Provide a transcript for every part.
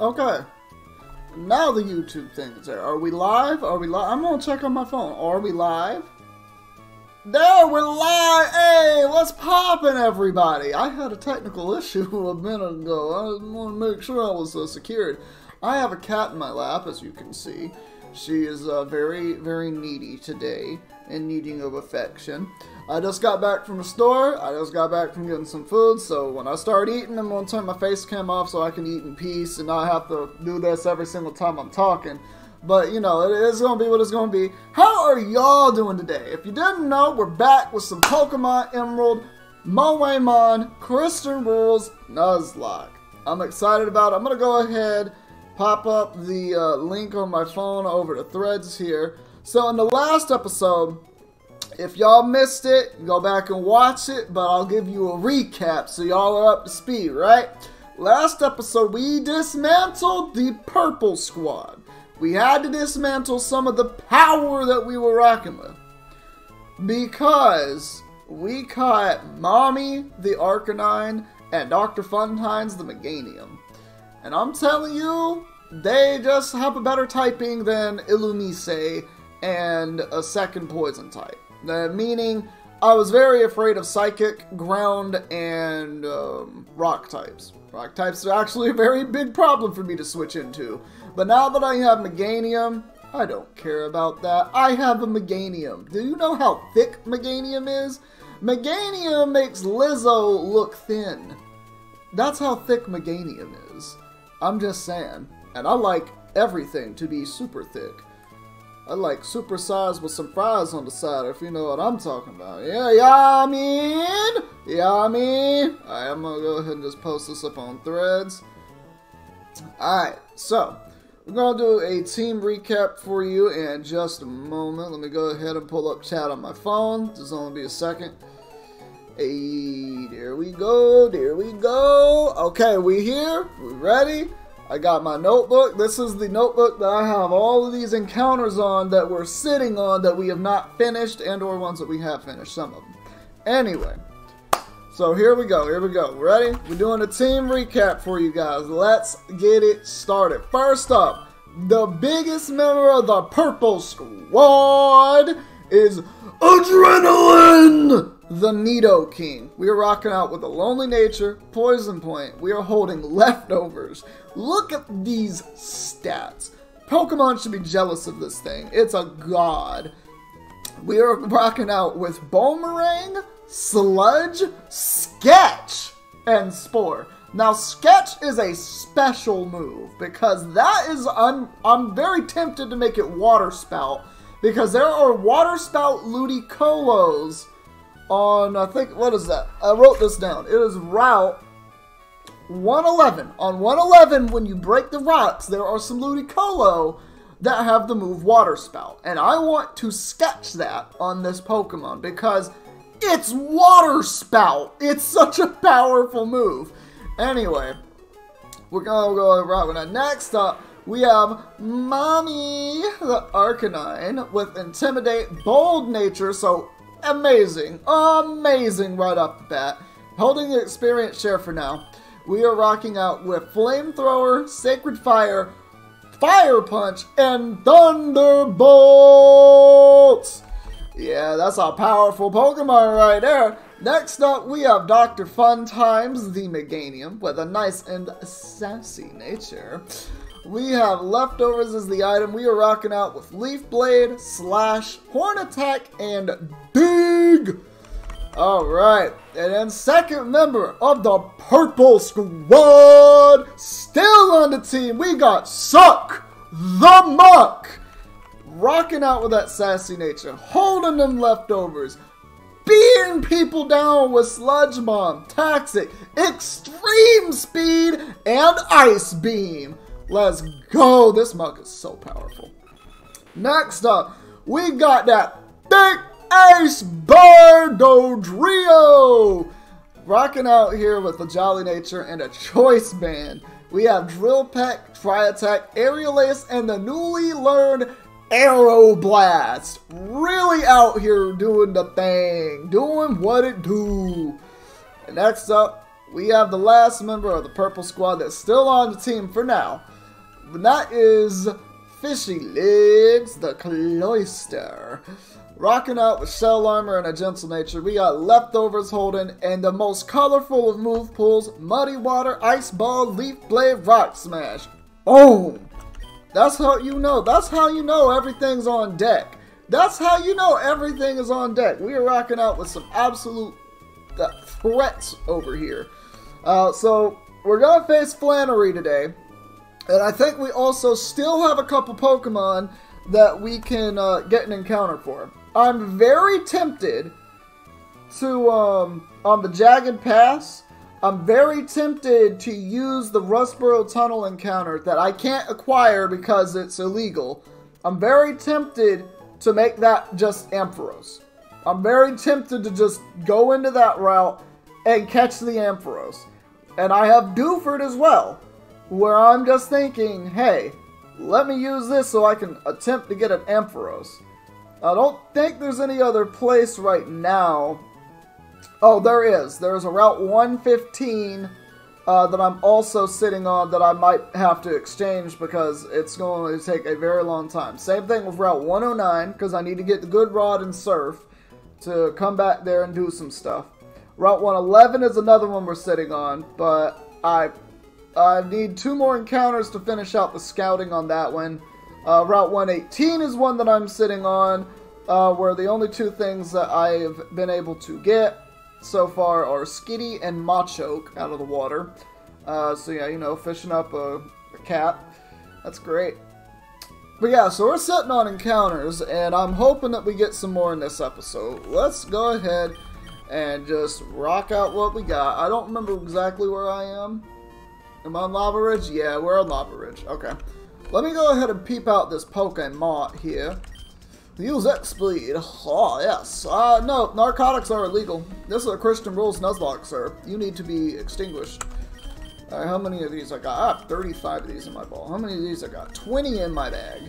Okay. Now the YouTube thing is there. Are we live? Are we live? I'm gonna check on my phone. Are we live? There, we're live! Hey, what's poppin', everybody? I had a technical issue a minute ago. I want to make sure I was uh, secured. I have a cat in my lap, as you can see. She is uh, very, very needy today and needing of affection. I just got back from the store. I just got back from getting some food. So when I start eating, I'm going to turn my face cam off so I can eat in peace and not have to do this every single time I'm talking. But, you know, it is going to be what it's going to be. How are y'all doing today? If you didn't know, we're back with some Pokemon Emerald, Mowaymon, Christian Rules, Nuzlocke. I'm excited about it. I'm going to go ahead, pop up the uh, link on my phone over to Threads here. So in the last episode, if y'all missed it, go back and watch it, but I'll give you a recap so y'all are up to speed, right? Last episode, we dismantled the Purple Squad. We had to dismantle some of the power that we were rocking with. Because we caught Mommy, the Arcanine, and Dr. Funtime, the Meganium. And I'm telling you, they just have a better typing than Illumise and a second poison type. Uh, meaning, I was very afraid of psychic, ground, and um, rock types. Rock types are actually a very big problem for me to switch into. But now that I have Meganium, I don't care about that. I have a Meganium. Do you know how thick Meganium is? Meganium makes Lizzo look thin. That's how thick Meganium is. I'm just saying. And I like everything to be super thick. I like supersized with some fries on the side, if you know what I'm talking about. Yeah, yeah, I mean, yeah, I mean. Alright, I'm gonna go ahead and just post this up on threads. Alright, so we're gonna do a team recap for you in just a moment. Let me go ahead and pull up chat on my phone. Just only be a second. Hey, there we go, there we go. Okay, we here, we ready? I got my notebook. This is the notebook that I have all of these encounters on that we're sitting on that we have not finished and or ones that we have finished, some of them. Anyway, so here we go, here we go. Ready? We're doing a team recap for you guys. Let's get it started. First up, the biggest member of the Purple Squad is Adrenaline! The Nidoking. We are rocking out with a Lonely Nature, Poison Point. We are holding leftovers. Look at these stats. Pokemon should be jealous of this thing. It's a god. We are rocking out with Bonemerang, Sludge, Sketch, and Spore. Now, Sketch is a special move because that is, I'm, I'm very tempted to make it Water Spout because there are Water Spout Ludicolo on, I think, what is that? I wrote this down. It is Route 111. On 111, when you break the rocks, there are some Ludicolo that have the move Water Spout. And I want to sketch that on this Pokemon because it's Water Spout. It's such a powerful move. Anyway, we're gonna go right with that. Next up, we have Mommy, the Arcanine, with Intimidate, Bold Nature, so amazing, amazing right off the bat. Holding the experience share for now. We are rocking out with Flamethrower, Sacred Fire, Fire Punch, and Thunderbolts! Yeah, that's a powerful Pokemon right there. Next up, we have Dr. Fun Times, the Meganium, with a nice and sassy nature. We have leftovers as the item. We are rocking out with Leaf Blade, Slash, Horn Attack, and Dig! Alright, and then second member of the Purple Squad, still on the team, we got Suck the Muck! Rocking out with that sassy nature, holding them leftovers, beating people down with Sludge Bomb, Toxic, Extreme Speed, and Ice Beam. Let's go. This Muck is so powerful. Next up, we got that big Ace Bardodrio. Rocking out here with a Jolly Nature and a Choice Band. We have Drill Peck, Tri Attack, Aerial Ace, and the newly learned Aeroblast. Really out here doing the thing. Doing what it do. And next up, we have the last member of the Purple Squad that's still on the team for now. And that is Fishy Legs the Cloyster. Rocking out with shell armor and a gentle nature, we got leftovers holding and the most colorful of move pools, Muddy Water, Ice Ball, Leaf Blade, Rock Smash. Boom! That's how you know. That's how you know everything's on deck. That's how you know everything is on deck. We are rocking out with some absolute uh, threats over here. Uh, so we're gonna face Flannery today, and I think we also still have a couple Pokemon that we can uh, get an encounter for. I'm very tempted to um, on the Jagged Pass. I'm very tempted to use the Rustboro Tunnel encounter that I can't acquire because it's illegal. I'm very tempted to make that just Ampharos. I'm very tempted to just go into that route and catch the Ampharos. And I have Dewford as well, where I'm just thinking, hey, let me use this so I can attempt to get an Ampharos. I don't think there's any other place right now. Oh, there is. There's a Route 115 uh, that I'm also sitting on that I might have to exchange because it's going to take a very long time. Same thing with Route 109 because I need to get the good rod and surf to come back there and do some stuff. Route 111 is another one we're sitting on, but I I need two more encounters to finish out the scouting on that one. Uh, Route 118 is one that I'm sitting on, uh, where the only two things that I've been able to get so far are Skitty and Machoke out of the water. Uh, so yeah, you know, fishing up a, a cat. That's great. But yeah, so we're sitting on encounters, and I'm hoping that we get some more in this episode. Let's go ahead and just rock out what we got. I don't remember exactly where I am. Am I on Lavaridge? Yeah, we're on Lavaridge. Okay. Let me go ahead and peep out this Pokemon here. Use X-Bleed. Oh, yes. Uh, no, narcotics are illegal. This is a Christian Rules Nuzlocke, sir. You need to be extinguished. Alright, how many of these I got? I have 35 of these in my ball. How many of these I got? 20 in my bag.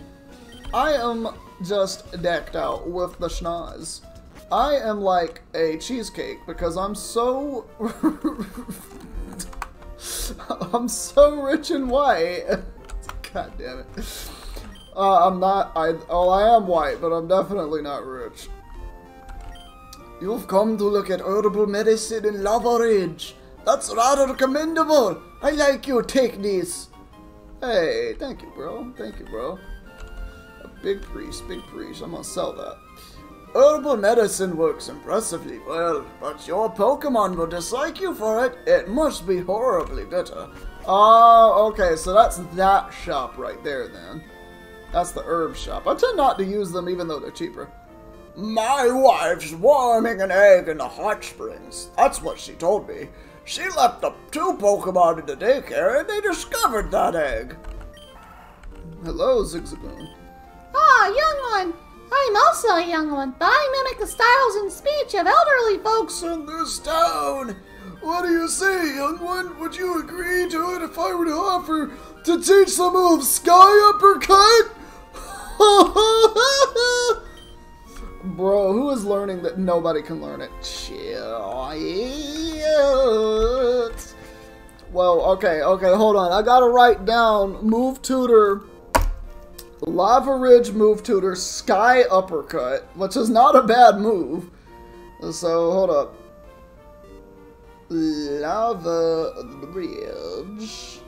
I am just decked out with the schnoz. I am like a cheesecake because I'm so... I'm so rich and white. God damn it. Uh, I'm not, I, oh, I am white, but I'm definitely not rich. You've come to look at herbal medicine in Lava That's rather commendable. I like your techniques. Hey, thank you, bro. Thank you, bro. A big priest, big priest. I'm gonna sell that. Herbal medicine works impressively well, but your Pokemon will dislike you for it. It must be horribly bitter. Oh, okay, so that's that shop right there then. That's the herb shop. I tend not to use them even though they're cheaper. My wife's warming an egg in the hot springs. That's what she told me. She left the two Pokemon in the daycare and they discovered that egg. Hello, Zigzagoon. Ah, young one. I'm also a young one, but I mimic the styles and speech of elderly folks in this town. What do you say, young one? Would you agree to it if I were to offer to teach the move Sky Uppercut? Bro, who is learning that nobody can learn it? Chill. Well, okay, okay, hold on. I gotta write down move tutor, Lavaridge move tutor, Sky Uppercut, which is not a bad move. So, hold up. Lava bridge.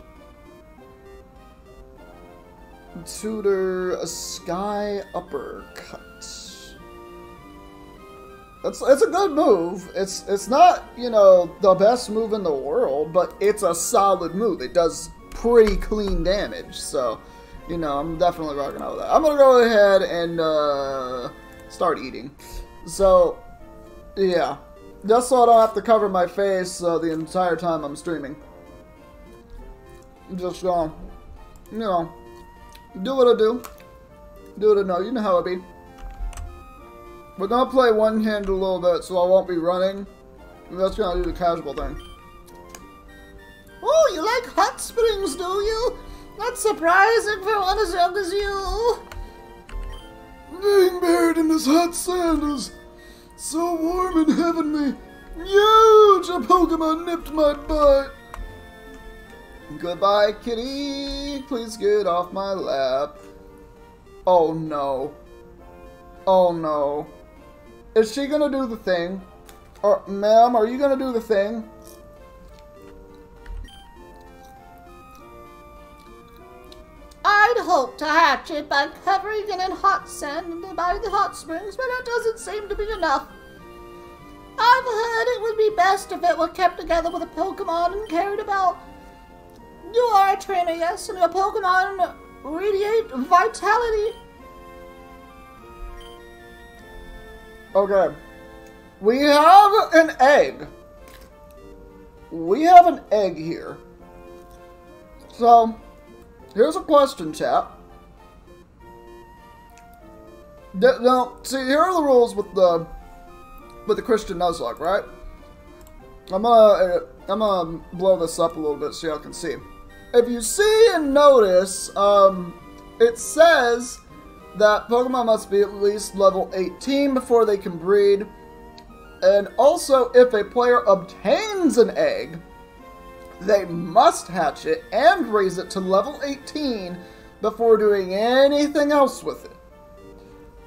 Tutor a Sky Uppercut. It's, it's a good move. It's it's not, you know, the best move in the world, but it's a solid move. It does pretty clean damage, so, you know, I'm definitely rocking out with that. I'm gonna go ahead and uh, start eating. So, yeah. Just so I don't have to cover my face uh, the entire time I'm streaming. Just, uh, you know, do what I do. Do what I know. You know how it be. We're gonna play one hand a little bit, so I won't be running. That's gonna do the casual thing. Oh, you like hot springs, do you? That's surprising for one as young as you. Being buried in this hot sand is so warm and heavenly. Huge! A Pokemon nipped my butt! Goodbye, kitty. Please get off my lap. Oh no. Oh no. Is she gonna do the thing? Or, ma'am, are you gonna do the thing? I'd hope to hatch it by covering it in hot sand by the hot springs, but that doesn't seem to be enough. I've heard it would be best if it were kept together with a Pokemon and carried about. You are a trainer, yes, and your Pokemon radiate vitality. Okay. We have an egg. We have an egg here. So, here's a question, chat. Now, see, here are the rules with the with the Christian Nuzlocke, right? I'm gonna uh, I'm gonna blow this up a little bit so y'all can see. If you see and notice, um, it says that Pokemon must be at least level 18 before they can breed. And also, if a player obtains an egg, they must hatch it and raise it to level 18 before doing anything else with it.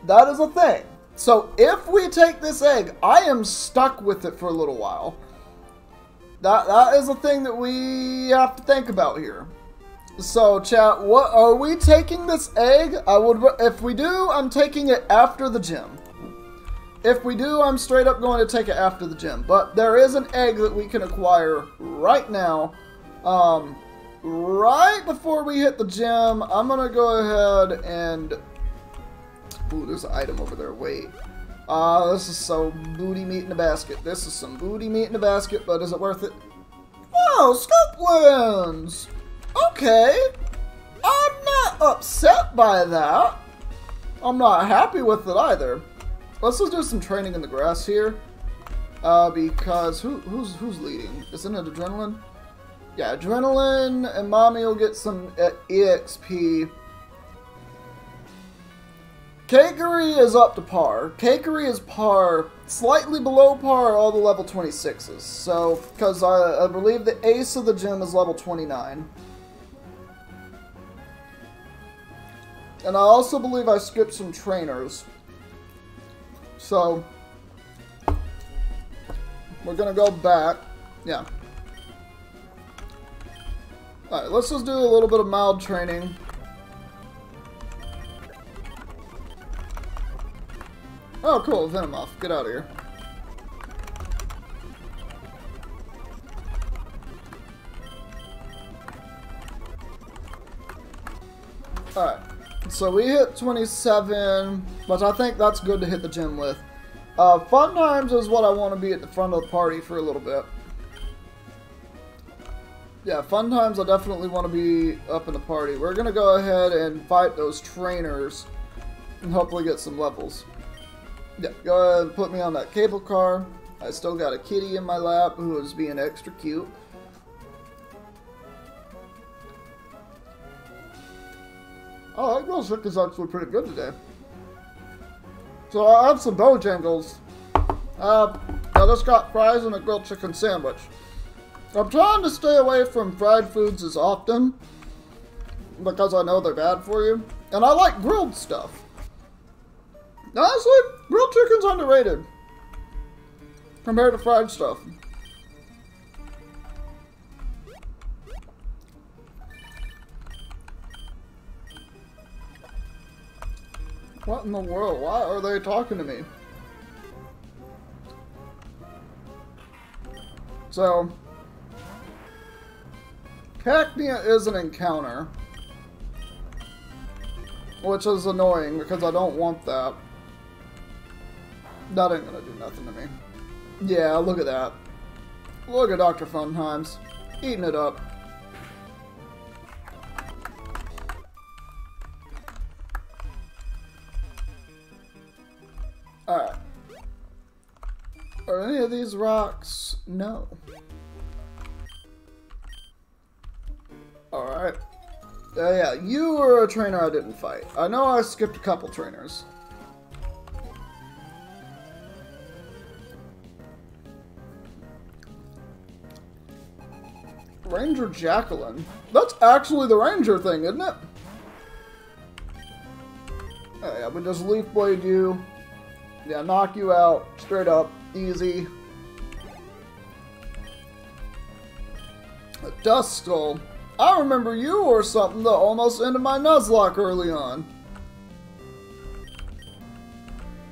That is a thing. So if we take this egg, I am stuck with it for a little while. That that is a thing that we have to think about here. So, chat, what are we taking this egg? I would if we do, I'm taking it after the gym. If we do, I'm straight up going to take it after the gym. But there is an egg that we can acquire right now. Um, right before we hit the gym, I'm going to go ahead and... Ooh, there's an item over there. Wait. Ah, this is so booty meat in a basket. This is some booty meat in a basket, but is it worth it? Oh, Scope Lens! Okay. I'm not upset by that. I'm not happy with it either. Let's just do some training in the grass here. Uh, because who, who's who's leading? Isn't it Adrenaline? Yeah, Adrenaline and Mommy will get some uh, EXP. Kakery is up to par. Kakery is par, slightly below par all the level 26s. So, because I, I believe the ace of the gym is level 29. And I also believe I skipped some trainers. So, we're gonna go back. Yeah. Alright, let's just do a little bit of mild training. Oh, cool, Venomoth. Get out of here. Alright, so we hit 27, but I think that's good to hit the gym with. Uh, fun times is what I want to be at the front of the party for a little bit. Yeah, fun times I definitely want to be up in the party. We're going to go ahead and fight those trainers and hopefully get some levels. Yeah, go ahead and put me on that cable car. I still got a kitty in my lap who is being extra cute. Oh, that chicken is actually pretty good today. So I have some Bojangles. Uh, I just got fries and a grilled chicken sandwich. I'm trying to stay away from fried foods as often because I know they're bad for you. And I like grilled stuff. Honestly, grilled chicken's underrated compared to fried stuff. What in the world? Why are they talking to me? So, Cacnea is an encounter. Which is annoying because I don't want that. That ain't gonna do nothing to me. Yeah, look at that. Look at Dr. Funtimes. Eating it up. these rocks? No. Alright. Uh, yeah, you were a trainer I didn't fight. I know I skipped a couple trainers. Ranger Jacqueline. That's actually the ranger thing, isn't it? Yeah, we just leaf blade you. Yeah, knock you out. Straight up. Easy. A Duskull. I remember you or something that almost ended my Nuzlocke early on.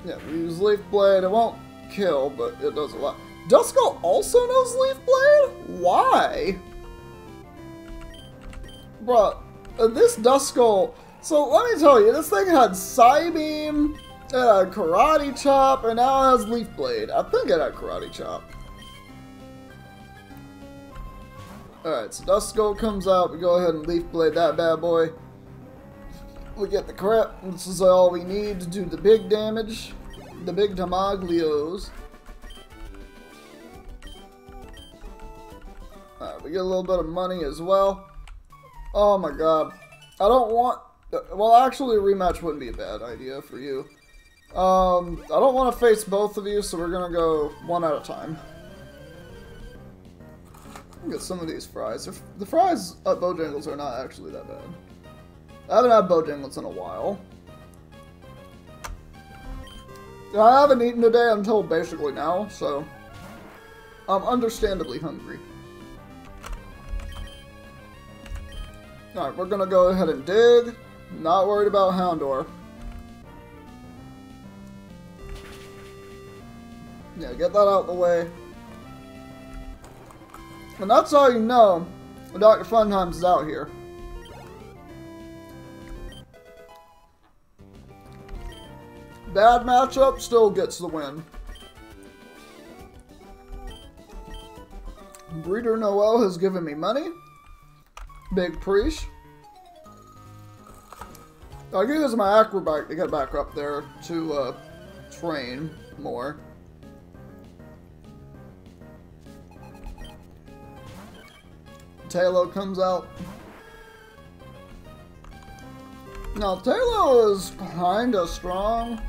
Yeah, we use Leaf Blade. It won't kill, but it does a lot. Duskull also knows Leaf Blade? Why? Bruh, uh, this Duskull... So, let me tell you, this thing had Psybeam, it had Karate Chop, and now it has Leaf Blade. I think it had Karate Chop. Alright, so Dust Duskull comes out, we go ahead and Leaf Blade that bad boy. We get the crap. this is all we need to do the big damage. The big Damaglios. Alright, we get a little bit of money as well. Oh my god. I don't want... Well, actually, a rematch wouldn't be a bad idea for you. Um, I don't want to face both of you, so we're gonna go one at a time. Get some of these fries. The fries at Bojangles are not actually that bad. I haven't had Bojangles in a while. I haven't eaten today until basically now, so I'm understandably hungry. Alright, we're gonna go ahead and dig. Not worried about Houndour. Yeah, get that out of the way. And that's how you know Dr. Funtimes is out here. Bad matchup, still gets the win. Breeder Noel has given me money. Big Preach. I can use my Acro Bike to get back up there to uh, train more. Taillow comes out. Now, Taillow is kinda strong.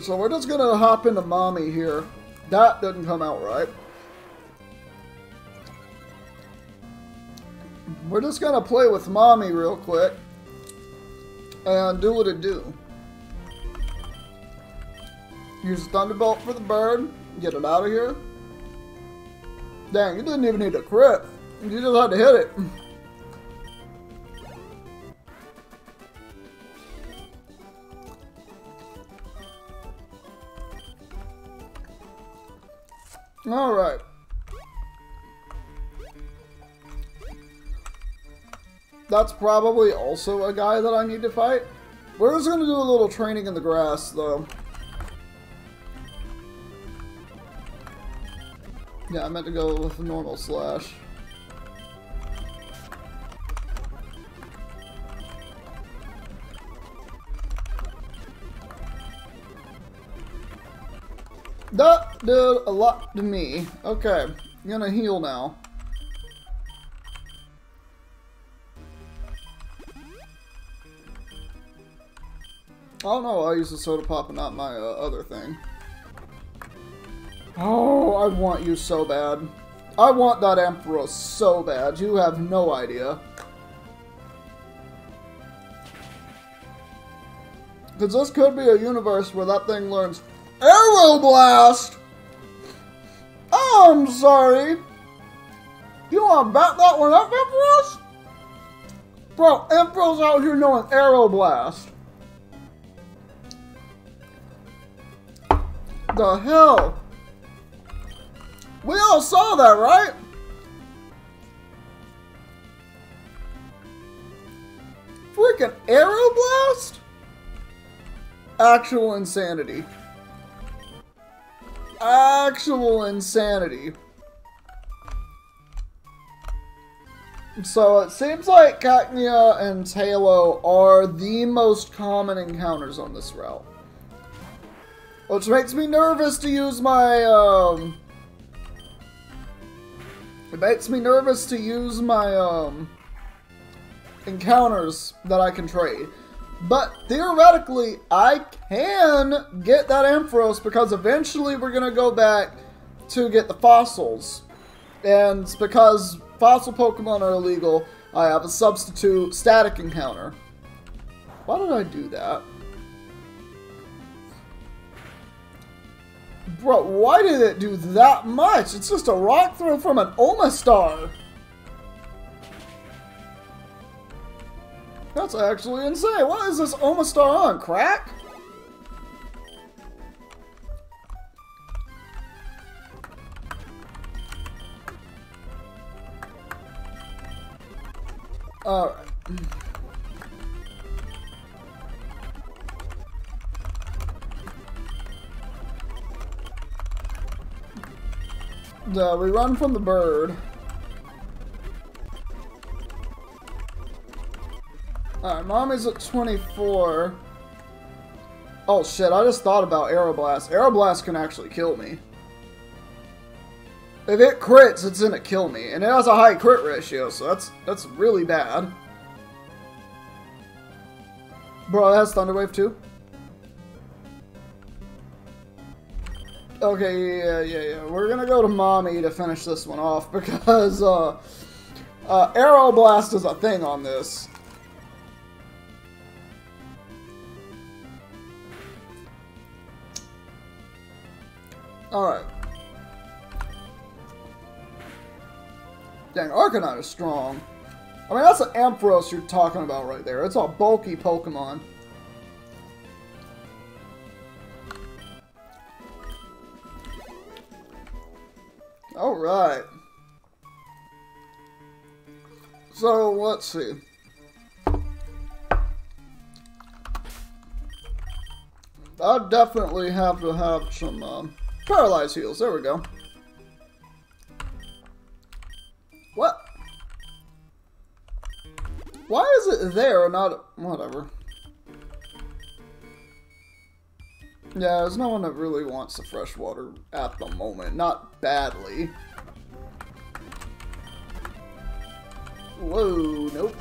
So we're just gonna hop into Mommy here. That didn't come out right. We're just gonna play with Mommy real quick. And do what it do. Use Thunderbolt for the bird. Get it out of here. Dang, you didn't even need a crit. You just had to hit it. Alright. That's probably also a guy that I need to fight. We're just going to do a little training in the grass, though. Yeah, I meant to go with normal slash. That did a lot to me. Okay, I'm gonna heal now. I don't know I use the soda pop and not my uh, other thing. Oh, I want you so bad. I want that Ampharos so bad. You have no idea. Because this could be a universe where that thing learns Aeroblast! Oh, I'm sorry. You want to back that one up, Ampharos? Bro, Ampharos out here knowing Aeroblast. The hell? We all saw that, right? Freaking Aeroblast? Actual insanity. Actual insanity. So it seems like Cacnea and Taillow are the most common encounters on this route. Which makes me nervous to use my, um... It makes me nervous to use my, um... Encounters that I can trade. But theoretically, I can get that Ampharos because eventually we're going to go back to get the fossils. And because fossil Pokemon are illegal, I have a substitute static encounter. Why did I do that? Bro, why did it do that much? It's just a rock throw from an Omastar. That's actually insane. What is this Omastar on? Crack? Alright. Uh, we run from the bird. Alright, mommy's at 24. Oh shit, I just thought about Aeroblast. Aeroblast can actually kill me. If it crits, it's gonna kill me. And it has a high crit ratio, so that's that's really bad. Bro, it has Thunder Wave too? Okay, yeah, yeah, yeah. We're gonna go to Mommy to finish this one off because uh, uh, Aeroblast is a thing on this. Alright. Dang, Arcanine is strong. I mean, that's an Ampharos you're talking about right there. It's a bulky Pokemon. Alright. So, let's see. I definitely have to have some um, paralyzed heals. There we go. What? Why is it there not... Whatever. Yeah, there's no one that really wants the fresh water at the moment. Not badly. Whoa, nope.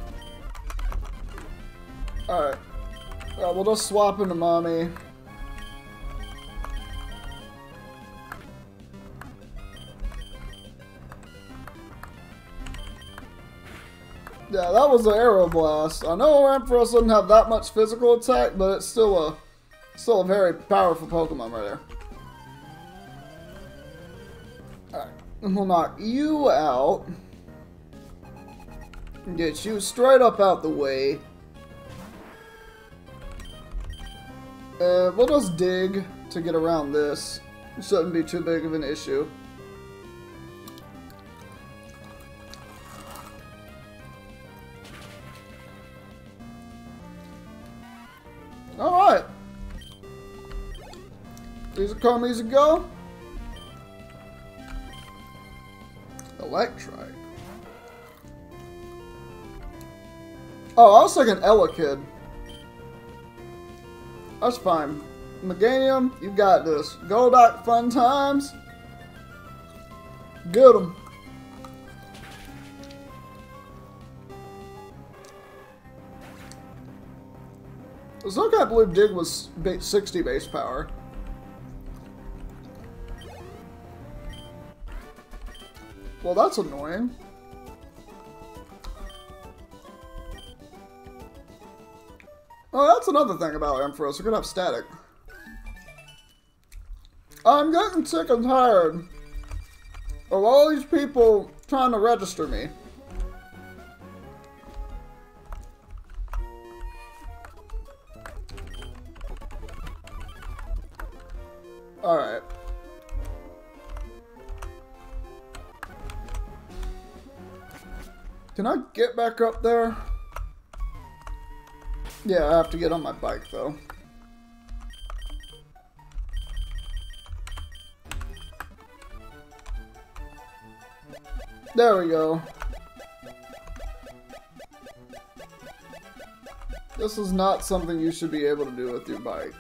Alright. Uh, we'll just swap into mommy. Yeah, that was an Aeroblast. I know Ampharos doesn't have that much physical attack, but it's still a still a very powerful Pokemon right there. Alright, we'll knock you out. Get you straight up out the way. Uh, we'll just dig to get around this. Shouldn't be too big of an issue. Alright. These come, easy go. Electrike. Oh, I was thinking Elekid. That's fine. Meganium, you got this. Golduck, fun times. Get 'em. So I believe Dig was 60 base power. Well, that's annoying. Oh, that's another thing about Ampharos. We're gonna have static. I'm getting sick and tired of all these people trying to register me. Can I get back up there? Yeah, I have to get on my bike though. There we go. This is not something you should be able to do with your bike.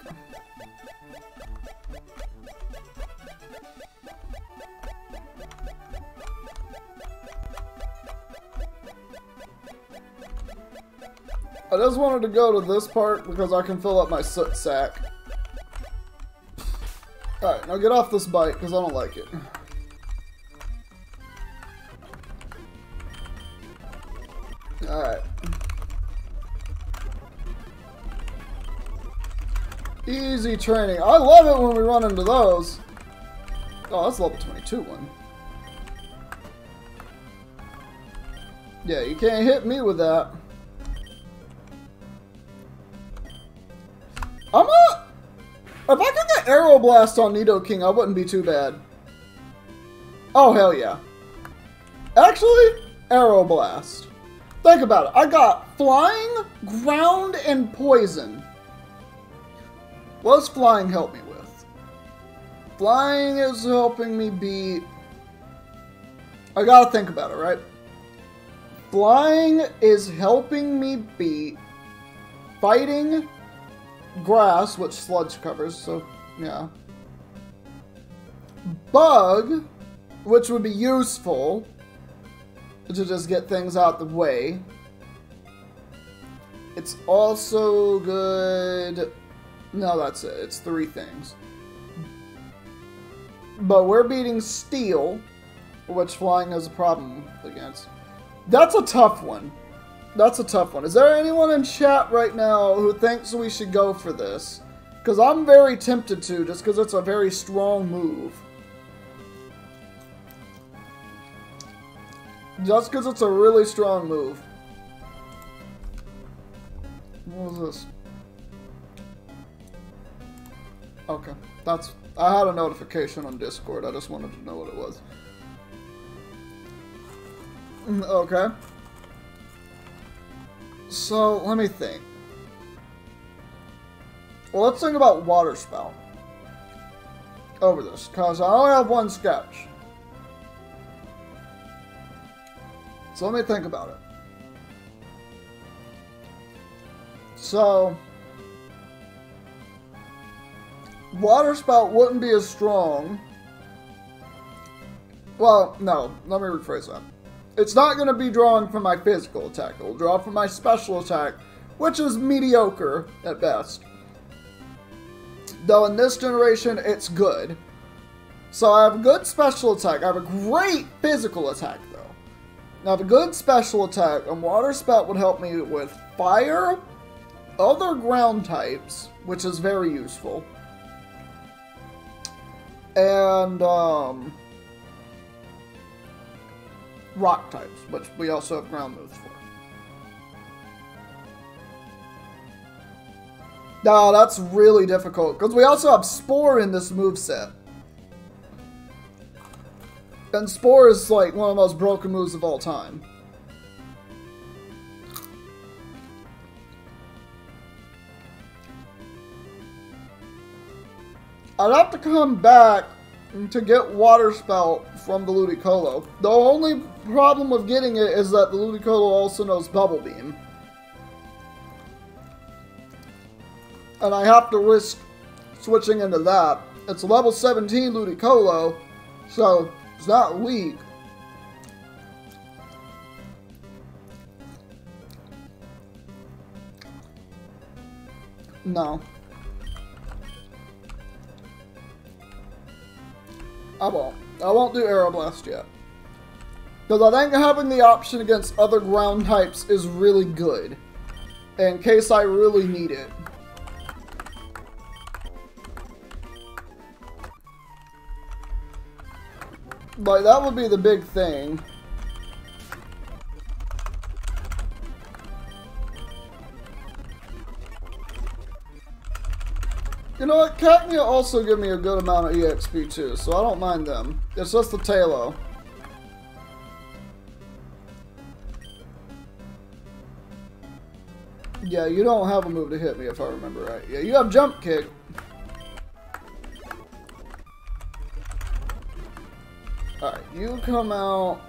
I just wanted to go to this part because I can fill up my soot sack. Alright, now get off this bike because I don't like it. Alright. Easy training. I love it when we run into those. Oh, that's level 22 one. Yeah, you can't hit me with that. Get Aeroblast on Nidoking, I wouldn't be too bad. Oh, hell yeah. Actually, Aeroblast. Think about it. I got Flying, Ground, and Poison. What does Flying help me with? Flying is helping me beat... I gotta think about it, right? Flying is helping me beat Fighting, Grass, which Sludge covers, so yeah. Bug, which would be useful to just get things out the way. It's also good... No, that's it. It's three things. But we're beating Steel, which Flying has a problem against. That's a tough one. That's a tough one. Is there anyone in chat right now who thinks we should go for this? Because I'm very tempted to, just because it's a very strong move. Just because it's a really strong move. What was this? Okay, that's... I had a notification on Discord, I just wanted to know what it was. Mm, okay. So, let me think. Well, let's think about Water Spout. Over this, because I only have one sketch. So let me think about it. So, Water Spout wouldn't be as strong. Well, no, let me rephrase that. It's not going to be drawing from my physical attack. It will draw from my special attack, which is mediocre at best. Though in this generation, it's good. So I have a good special attack. I have a great physical attack, though. Now, the good special attack, and Water Spout would help me with fire, other ground types, which is very useful, and um, rock types, which we also have ground moves for. No, that's really difficult, because we also have Spore in this move set. And Spore is like one of the most broken moves of all time. I'd have to come back to get Water Spout from the Ludicolo. The only problem with getting it is that the Ludicolo also knows Bubble Beam. And I have to risk switching into that. It's level 17 Ludicolo, so it's not weak. No. I won't. I won't do Aeroblast yet. Because I think having the option against other ground types is really good. In case I really need it. Like, that would be the big thing. You know what? Cacnea also give me a good amount of EXP too, so I don't mind them. It's just the Taillow. Yeah, you don't have a move to hit me if I remember right. Yeah, you have Jump Kick. You come out.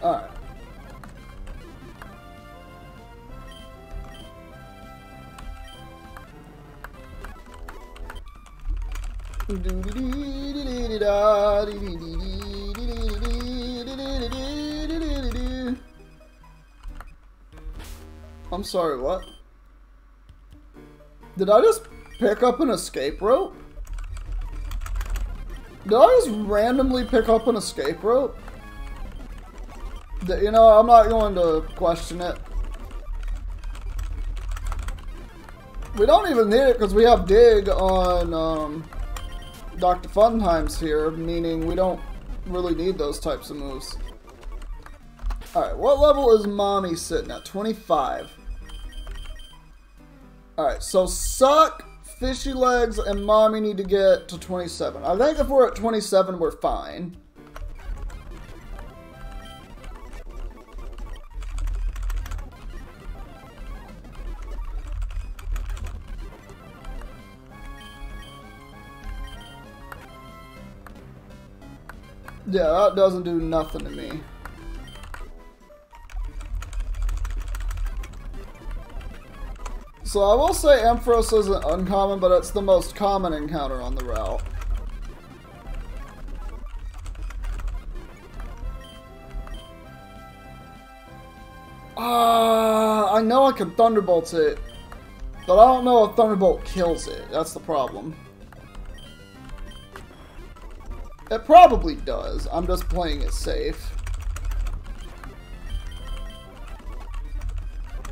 Alright. I'm sorry, what? Did I just pick up an escape rope? Did I just randomly pick up an escape rope? You know, I'm not going to question it. We don't even need it because we have dig on um, Dr. Funtimes here, meaning we don't really need those types of moves. Alright, what level is Mommy sitting at? 25. Alright, so Suck, Fishy Legs, and Mommy need to get to 27. I think if we're at 27, we're fine. Yeah, that doesn't do nothing to me. So I will say Ampharos isn't uncommon, but it's the most common encounter on the route. Uh, I know I can Thunderbolt it, but I don't know if Thunderbolt kills it. That's the problem. It probably does. I'm just playing it safe.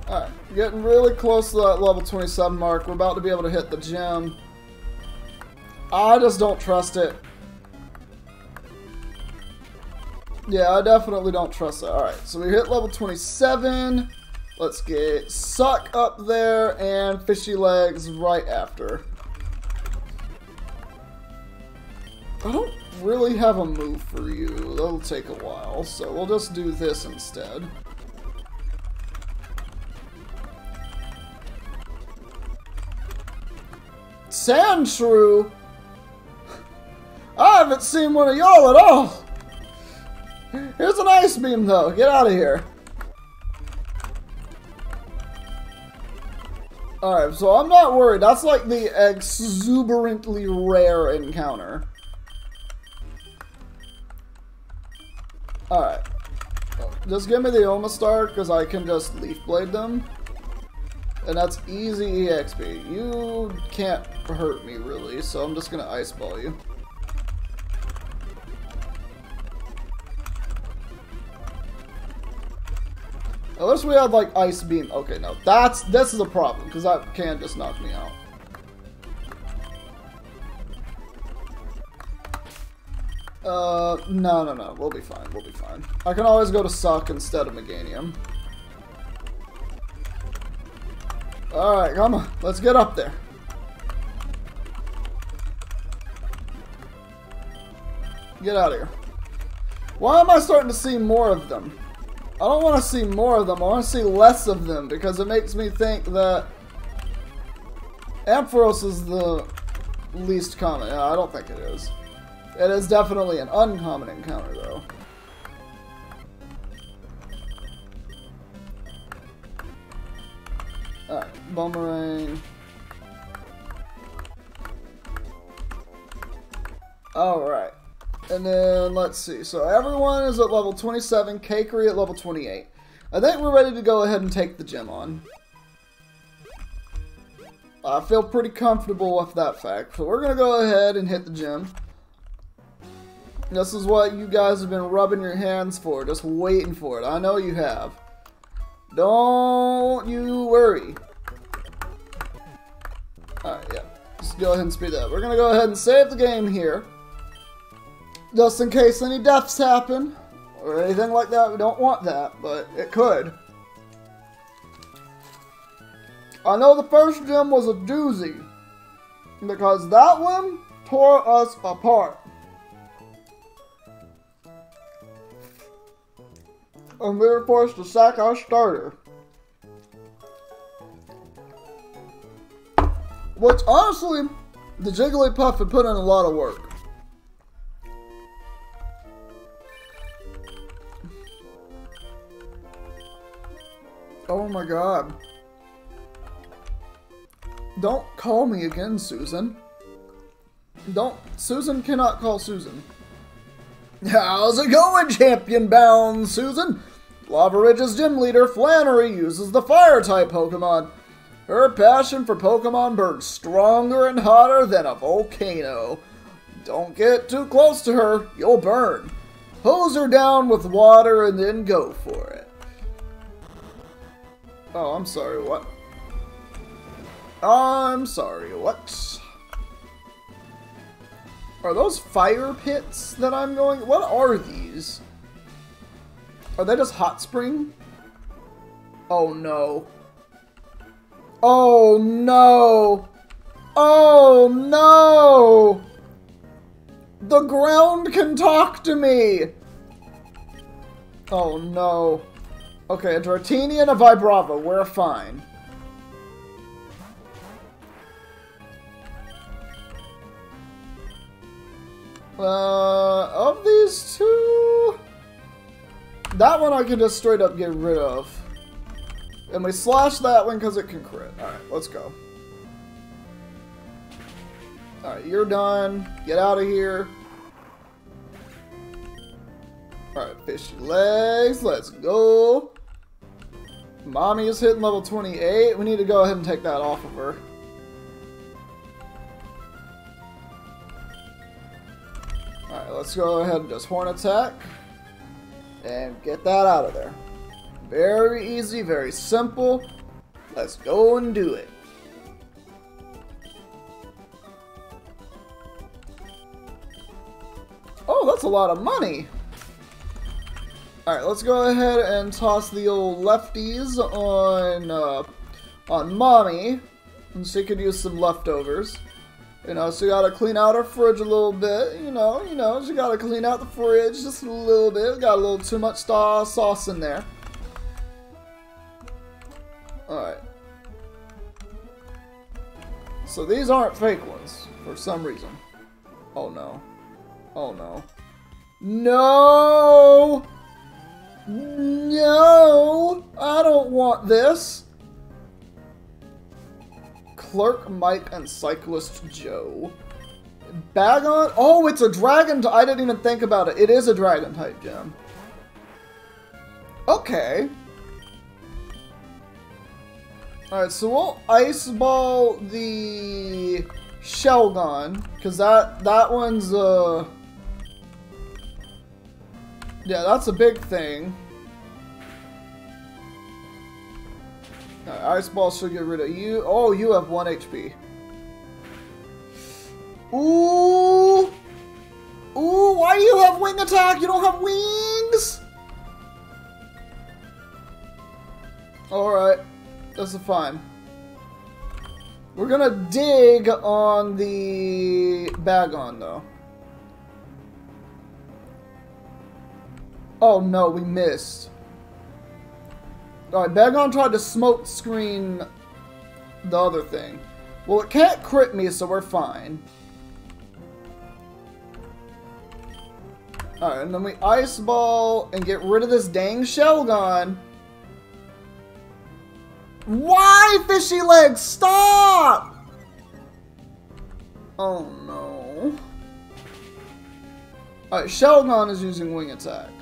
Alright, getting really close to that level 27 mark. We're about to be able to hit the gym. I just don't trust it. Yeah, I definitely don't trust it. Alright, so we hit level 27. Let's get Suck up there and Fishy Legs right after. I don't really have a move for you. That'll take a while, so we'll just do this instead. Sandshrew? I haven't seen one of y'all at all! Here's an ice beam though, get out of here. Alright, so I'm not worried. That's like the exuberantly rare encounter. Alright. Just give me the Omastar, because I can just Leaf Blade them. And that's easy EXP. You can't hurt me, really, so I'm just gonna Ice Ball you. Unless we had, like, Ice Beam. Okay, no. That's, this is a problem, because that can just knock me out. Uh, no, no, no. We'll be fine. We'll be fine. I can always go to Suck instead of Meganium. Alright, come on. Let's get up there. Get out of here. Why am I starting to see more of them? I don't want to see more of them. I want to see less of them because it makes me think that Ampharos is the least common. Yeah, I don't think it is. It is definitely an uncommon encounter, though. Alright, Bonemerang. Alright. And then, let's see. So everyone is at level 27, Cakery at level 28. I think we're ready to go ahead and take the gym on. I feel pretty comfortable with that fact. So we're going to go ahead and hit the gym. This is what you guys have been rubbing your hands for, just waiting for it. I know you have. Don't you worry. Alright, yeah. Just go ahead and speed up. We're gonna go ahead and save the game here. Just in case any deaths happen, or anything like that. We don't want that, but it could. I know the first gym was a doozy, because that one tore us apart. and we were forced to sack our starter. Which, honestly, the Jigglypuff had put in a lot of work. Oh my god. Don't call me again, Susan. Don't. Susan cannot call Susan. How's it going, champion bound, Susan? Lavaridge's gym leader, Flannery, uses the Fire-type Pokemon. Her passion for Pokemon burns stronger and hotter than a volcano. Don't get too close to her, you'll burn. Hose her down with water and then go for it. Oh, I'm sorry, what? I'm sorry, what? Are those fire pits that I'm going? What are these? Are they just hot spring? Oh no. Oh no! Oh no! The ground can talk to me! Oh no. Okay, a Dratini and a Vibrava, we're fine. Uh, of these two... That one I can just straight up get rid of. And we slash that one because it can crit. Alright, let's go. Alright, you're done. Get out of here. Alright, fishy legs. Let's go. Mommy is hitting level 28. We need to go ahead and take that off of her. Alright, let's go ahead and just horn attack. And get that out of there. Very easy, very simple. Let's go and do it. Oh, that's a lot of money. Alright, let's go ahead and toss the old lefties on, uh, on Mommy. And she could use some leftovers. You know, she gotta clean out her fridge a little bit. You know, you know, she gotta clean out the fridge just a little bit. Got a little too much sauce in there. Alright. So these aren't fake ones, for some reason. Oh no. Oh no. No! No! I don't want this! Clerk Mike and Cyclist Joe. Bagon? Oh, it's a dragon. I didn't even think about it. It is a dragon type gem. Okay. Alright, so we'll ice ball the Shelgon, because that that one's uh Yeah, that's a big thing. Right, Ice Ball should get rid of you. Oh, you have 1 HP. Ooh! Ooh, why do you have wing attack? You don't have wings? Alright. That's fine. We're gonna dig on the Bagon, though. Oh no, we missed. Alright, Bagon tried to smoke screen the other thing. Well, it can't crit me, so we're fine. Alright, and then we Ice Ball and get rid of this dang Shelgon. Why, Fishy Legs? Stop! Oh, no. Alright, Shelgon is using Wing Attack.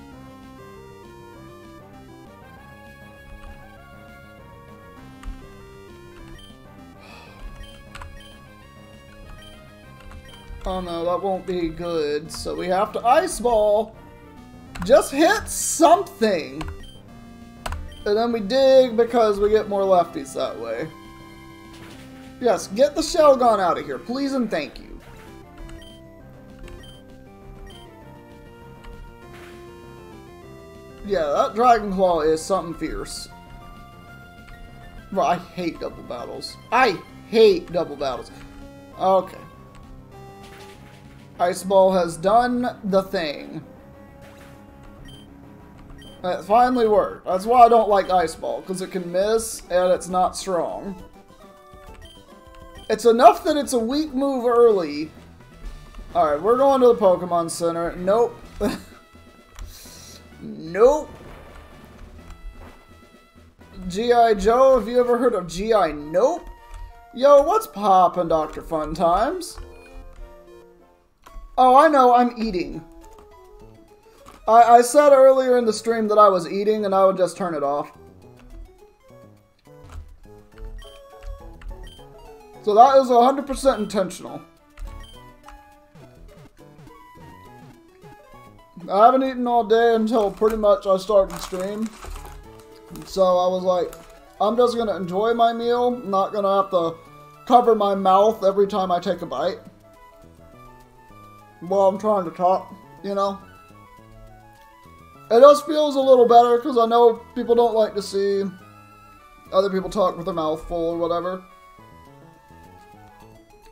Oh no, that won't be good. So we have to Ice Ball. Just hit something. And then we dig because we get more lefties that way. Yes, get the Shelgon out of here, please and thank you. Yeah, that Dragon Claw is something fierce. Well, I hate double battles. I hate double battles. Okay. Ice Ball has done the thing. It finally worked. That's why I don't like Ice Ball, because it can miss and it's not strong. It's enough that it's a weak move early. Alright, we're going to the Pokemon Center. Nope. nope. G.I. Joe, have you ever heard of G.I. Nope? Yo, what's poppin', Dr. Fun Times? Oh, I know, I'm eating. I, I said earlier in the stream that I was eating and I would just turn it off. So that is 100% intentional. I haven't eaten all day until pretty much I started stream. So I was like, I'm just gonna enjoy my meal, not gonna have to cover my mouth every time I take a bite. While I'm trying to talk, you know? It just feels a little better because I know people don't like to see other people talk with their mouth full or whatever.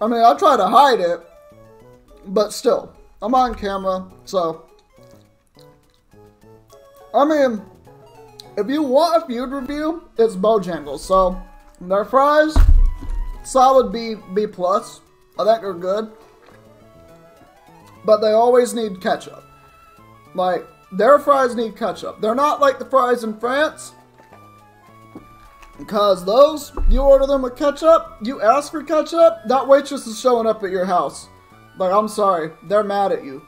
I mean, I try to hide it, but still, I'm on camera, so. I mean, if you want a food review, it's Bojangles. So, their fries, solid B, B plus. I think they're good. But they always need ketchup. Like, their fries need ketchup. They're not like the fries in France. Because those, you order them with ketchup, you ask for ketchup, that waitress is showing up at your house. Like, I'm sorry, they're mad at you.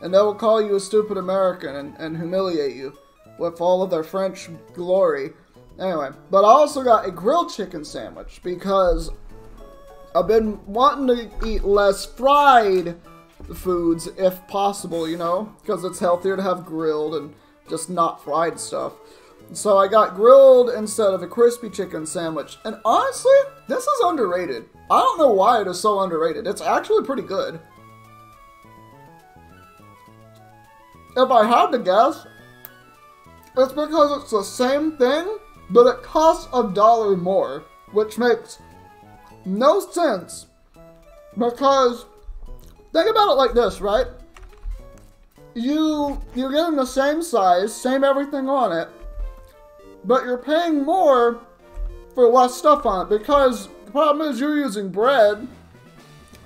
And they will call you a stupid American and, and humiliate you with all of their French glory. Anyway, but I also got a grilled chicken sandwich because I've been wanting to eat less fried foods if possible, you know, because it's healthier to have grilled and just not fried stuff. So I got grilled instead of a crispy chicken sandwich. And honestly, this is underrated. I don't know why it is so underrated. It's actually pretty good. If I had to guess, it's because it's the same thing, but it costs a dollar more, which makes no sense. Because think about it like this, right? You you're getting the same size, same everything on it, but you're paying more for less stuff on it because the problem is you're using bread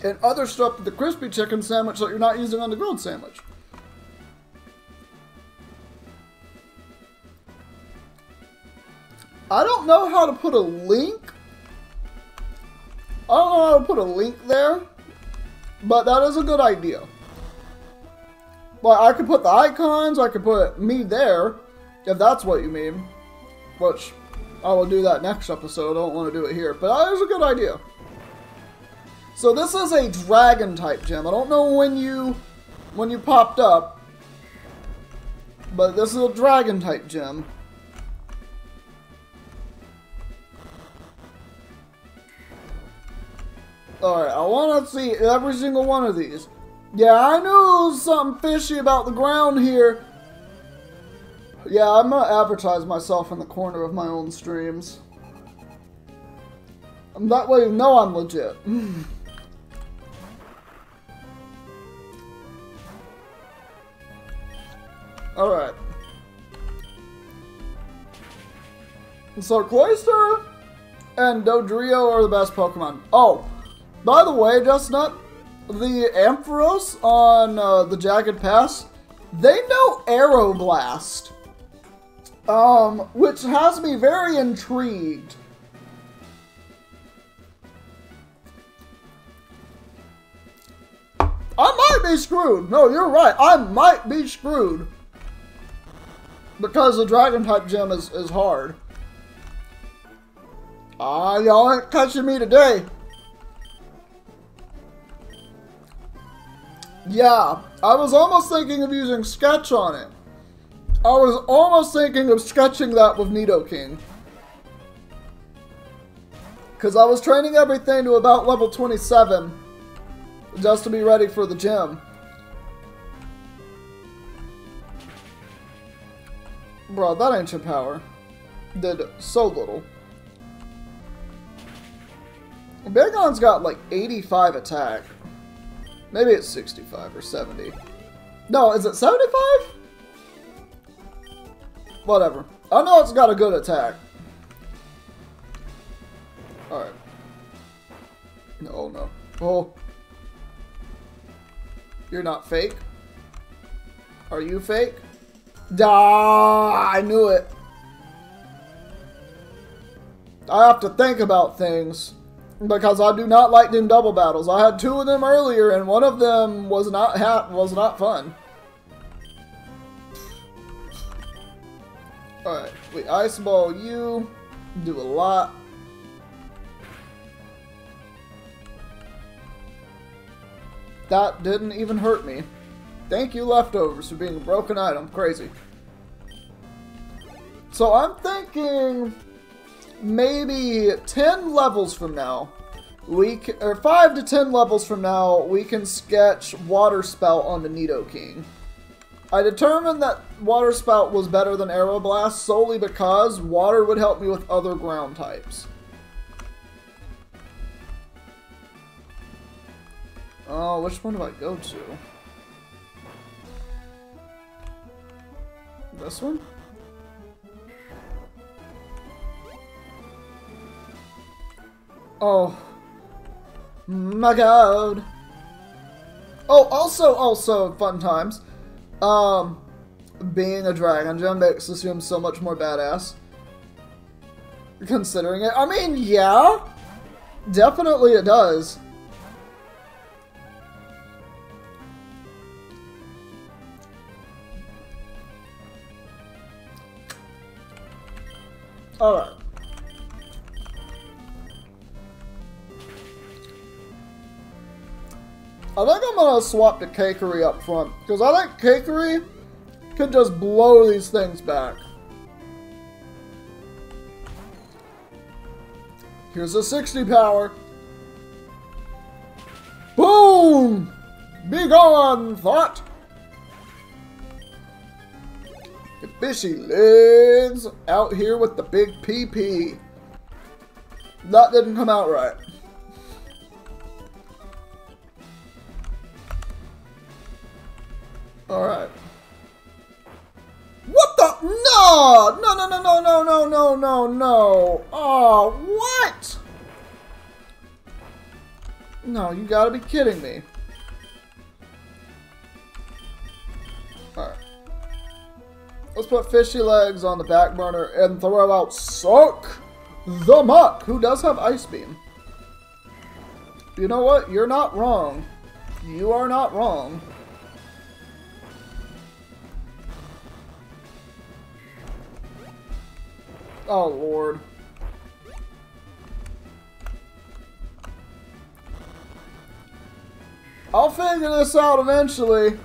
and other stuff the crispy chicken sandwich that you're not using on the grilled sandwich. I don't know how to put a link. I don't know how to put a link there, but that is a good idea. Like, I could put the icons, I could put me there, if that's what you mean. Which, I will do that next episode, I don't want to do it here, but that is a good idea. So this is a dragon type gem. I don't know when you, when you popped up, but this is a dragon type gem. Alright, I want to see every single one of these. Yeah, I knew something fishy about the ground here. Yeah, I'm gonna advertise myself in the corner of my own streams. Um, that way you know I'm legit. Alright. So Cloyster and Dodrio are the best Pokemon. Oh, by the way, Justnut, the Ampharos on uh, the Jagged Pass, they know Aeroblast. Um, which has me very intrigued. I might be screwed. No, you're right. I might be screwed. Because the Dragon type gem is, is hard. Ah, y'all ain't catching me today. Yeah, I was almost thinking of using Sketch on it. I was almost thinking of sketching that with Nidoking. Because I was training everything to about level 27 just to be ready for the gym. Bro, that ancient power did so little. Bagon's got like 85 attack. Maybe it's 65 or 70. No, is it 75? Whatever. I know it's got a good attack. Alright. No, no. Oh. You're not fake? Are you fake? Da! I knew it. I have to think about things because I do not like them double battles. I had two of them earlier, and one of them was not was not fun. Alright, we ice ball you, do a lot. That didn't even hurt me. Thank you, leftovers, for being a broken item. Crazy. So I'm thinking maybe 10 levels from now, we can, or 5 to 10 levels from now, we can sketch Water Spout on the Nidoking. I determined that Water Spout was better than Aeroblast solely because water would help me with other ground types. Oh, which one do I go to? This one? Oh. My god. Oh, also, also, fun times. Um, being a Dragon Gem makes this gym so much more badass. Considering it. I mean, yeah. Definitely it does. Alright. I think I'm gonna swap to Cakery up front, because I think Cakery can just blow these things back. Here's a 60 power. Boom! Be gone, thought! Fishy legs out here with the big PP. That didn't come out right. Alright. What the? No! No, no, no, no, no, no, no, no, no. Oh, what? No, you gotta be kidding me. Alright. Let's put fishy legs on the back burner and throw out Suck the Muck, who does have Ice Beam. You know what? You're not wrong. You are not wrong. Oh, Lord. I'll figure this out eventually.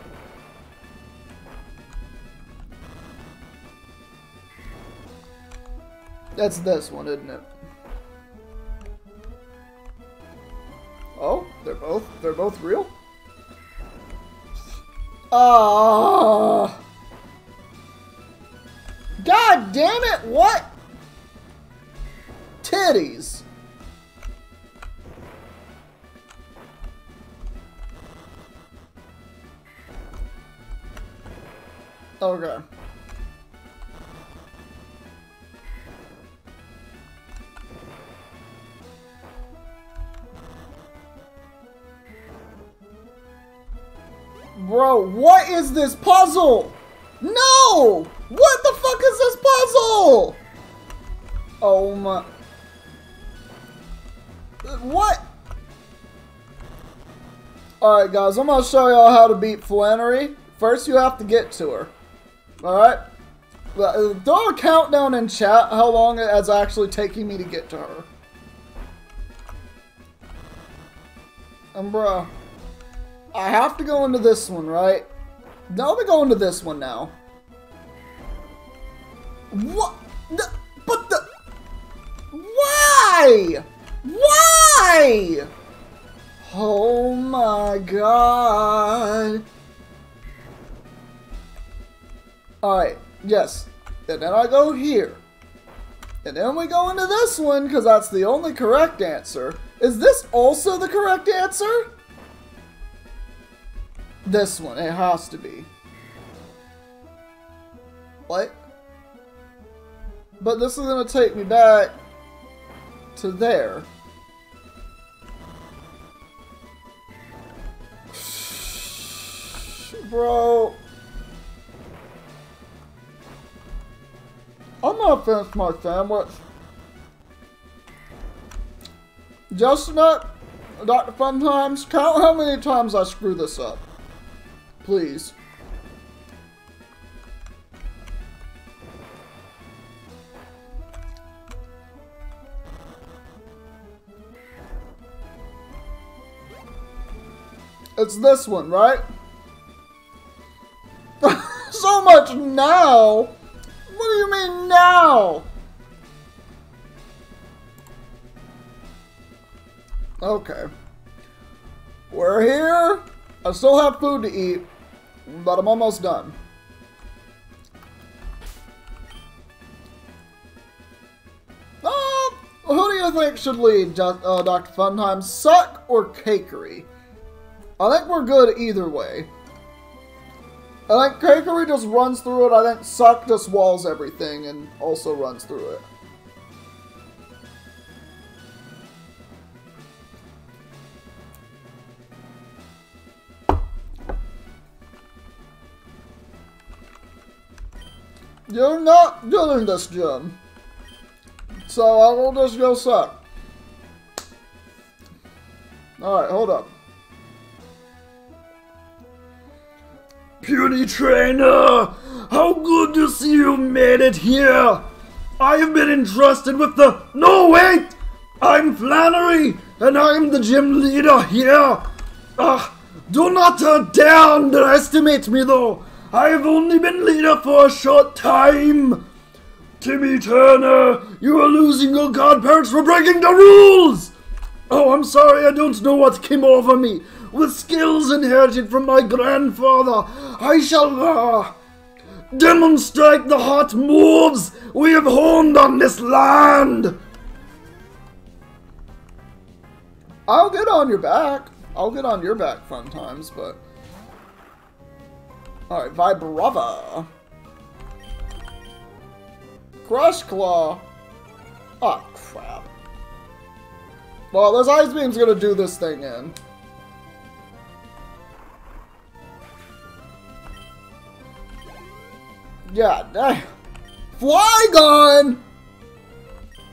That's this one, isn't it? Oh, they're both they're both real? Ah. God damn it, what? Okay. Bro, what is this puzzle? No! What the fuck is this puzzle? Oh my... What? Alright guys, I'm gonna show y'all how to beat Flannery. First you have to get to her. Alright? Uh, throw a countdown in chat how long it is actually taking me to get to her. And bruh, I have to go into this one, right? Now we go into this one now. What? The, but the... Why? Why? Oh my god. Alright, yes. And then I go here. And then we go into this one, because that's the only correct answer. Is this also the correct answer? This one, it has to be. What? But this is going to take me back to there. Bro. I'm gonna finish my sandwich. Justin, Dr. Fun Times, count how many times I screw this up. Please. It's this one, right? so much now? What do you mean now? Okay. We're here. I still have food to eat, but I'm almost done. Uh, who do you think should lead, uh, Dr. Funtime? Suck or Cakery? I think we're good either way. I think Cakery just runs through it. I think Suck just walls everything and also runs through it. You're not doing this, Jim. So I will just go suck. Alright, hold up. Puny Trainer! How good to see you made it here! I have been entrusted with the... No, wait! I'm Flannery, and I'm the gym leader here! Ah, do not dare underestimate me, though! I have only been leader for a short time! Timmy Turner, you are losing your godparents for breaking the rules! Oh, I'm sorry, I don't know what came over me. With skills inherited from my grandfather, I shall uh, demonstrate the hot moves we have honed on this land! I'll get on your back. I'll get on your back fun times, but... Alright, Vibrava. Crush Claw. Oh, crap. Well, this Ice Beam's gonna do this thing in. Yeah, dang. Flygon!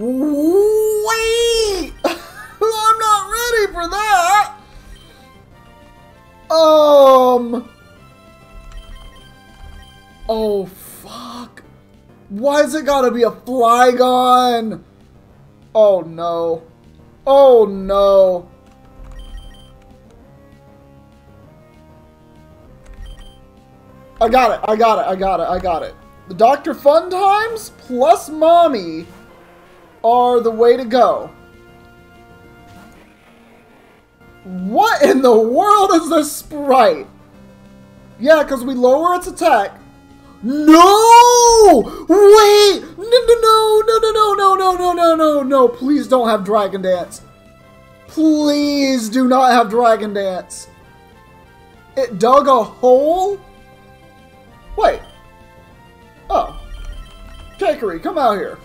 Wait! I'm not ready for that! Um... Oh, fuck. Why's it gotta be a Flygon? Oh, no. Oh, no. I got it, I got it, I got it, I got it. The Dr. Fun Times plus Mommy are the way to go. What in the world is this sprite? Yeah, because we lower its attack. No! Wait! No, no, no, no, no, no, no, no, no, no, no. Please don't have Dragon Dance. Please do not have Dragon Dance. It dug a hole? Wait. Oh. Cakery, come out here.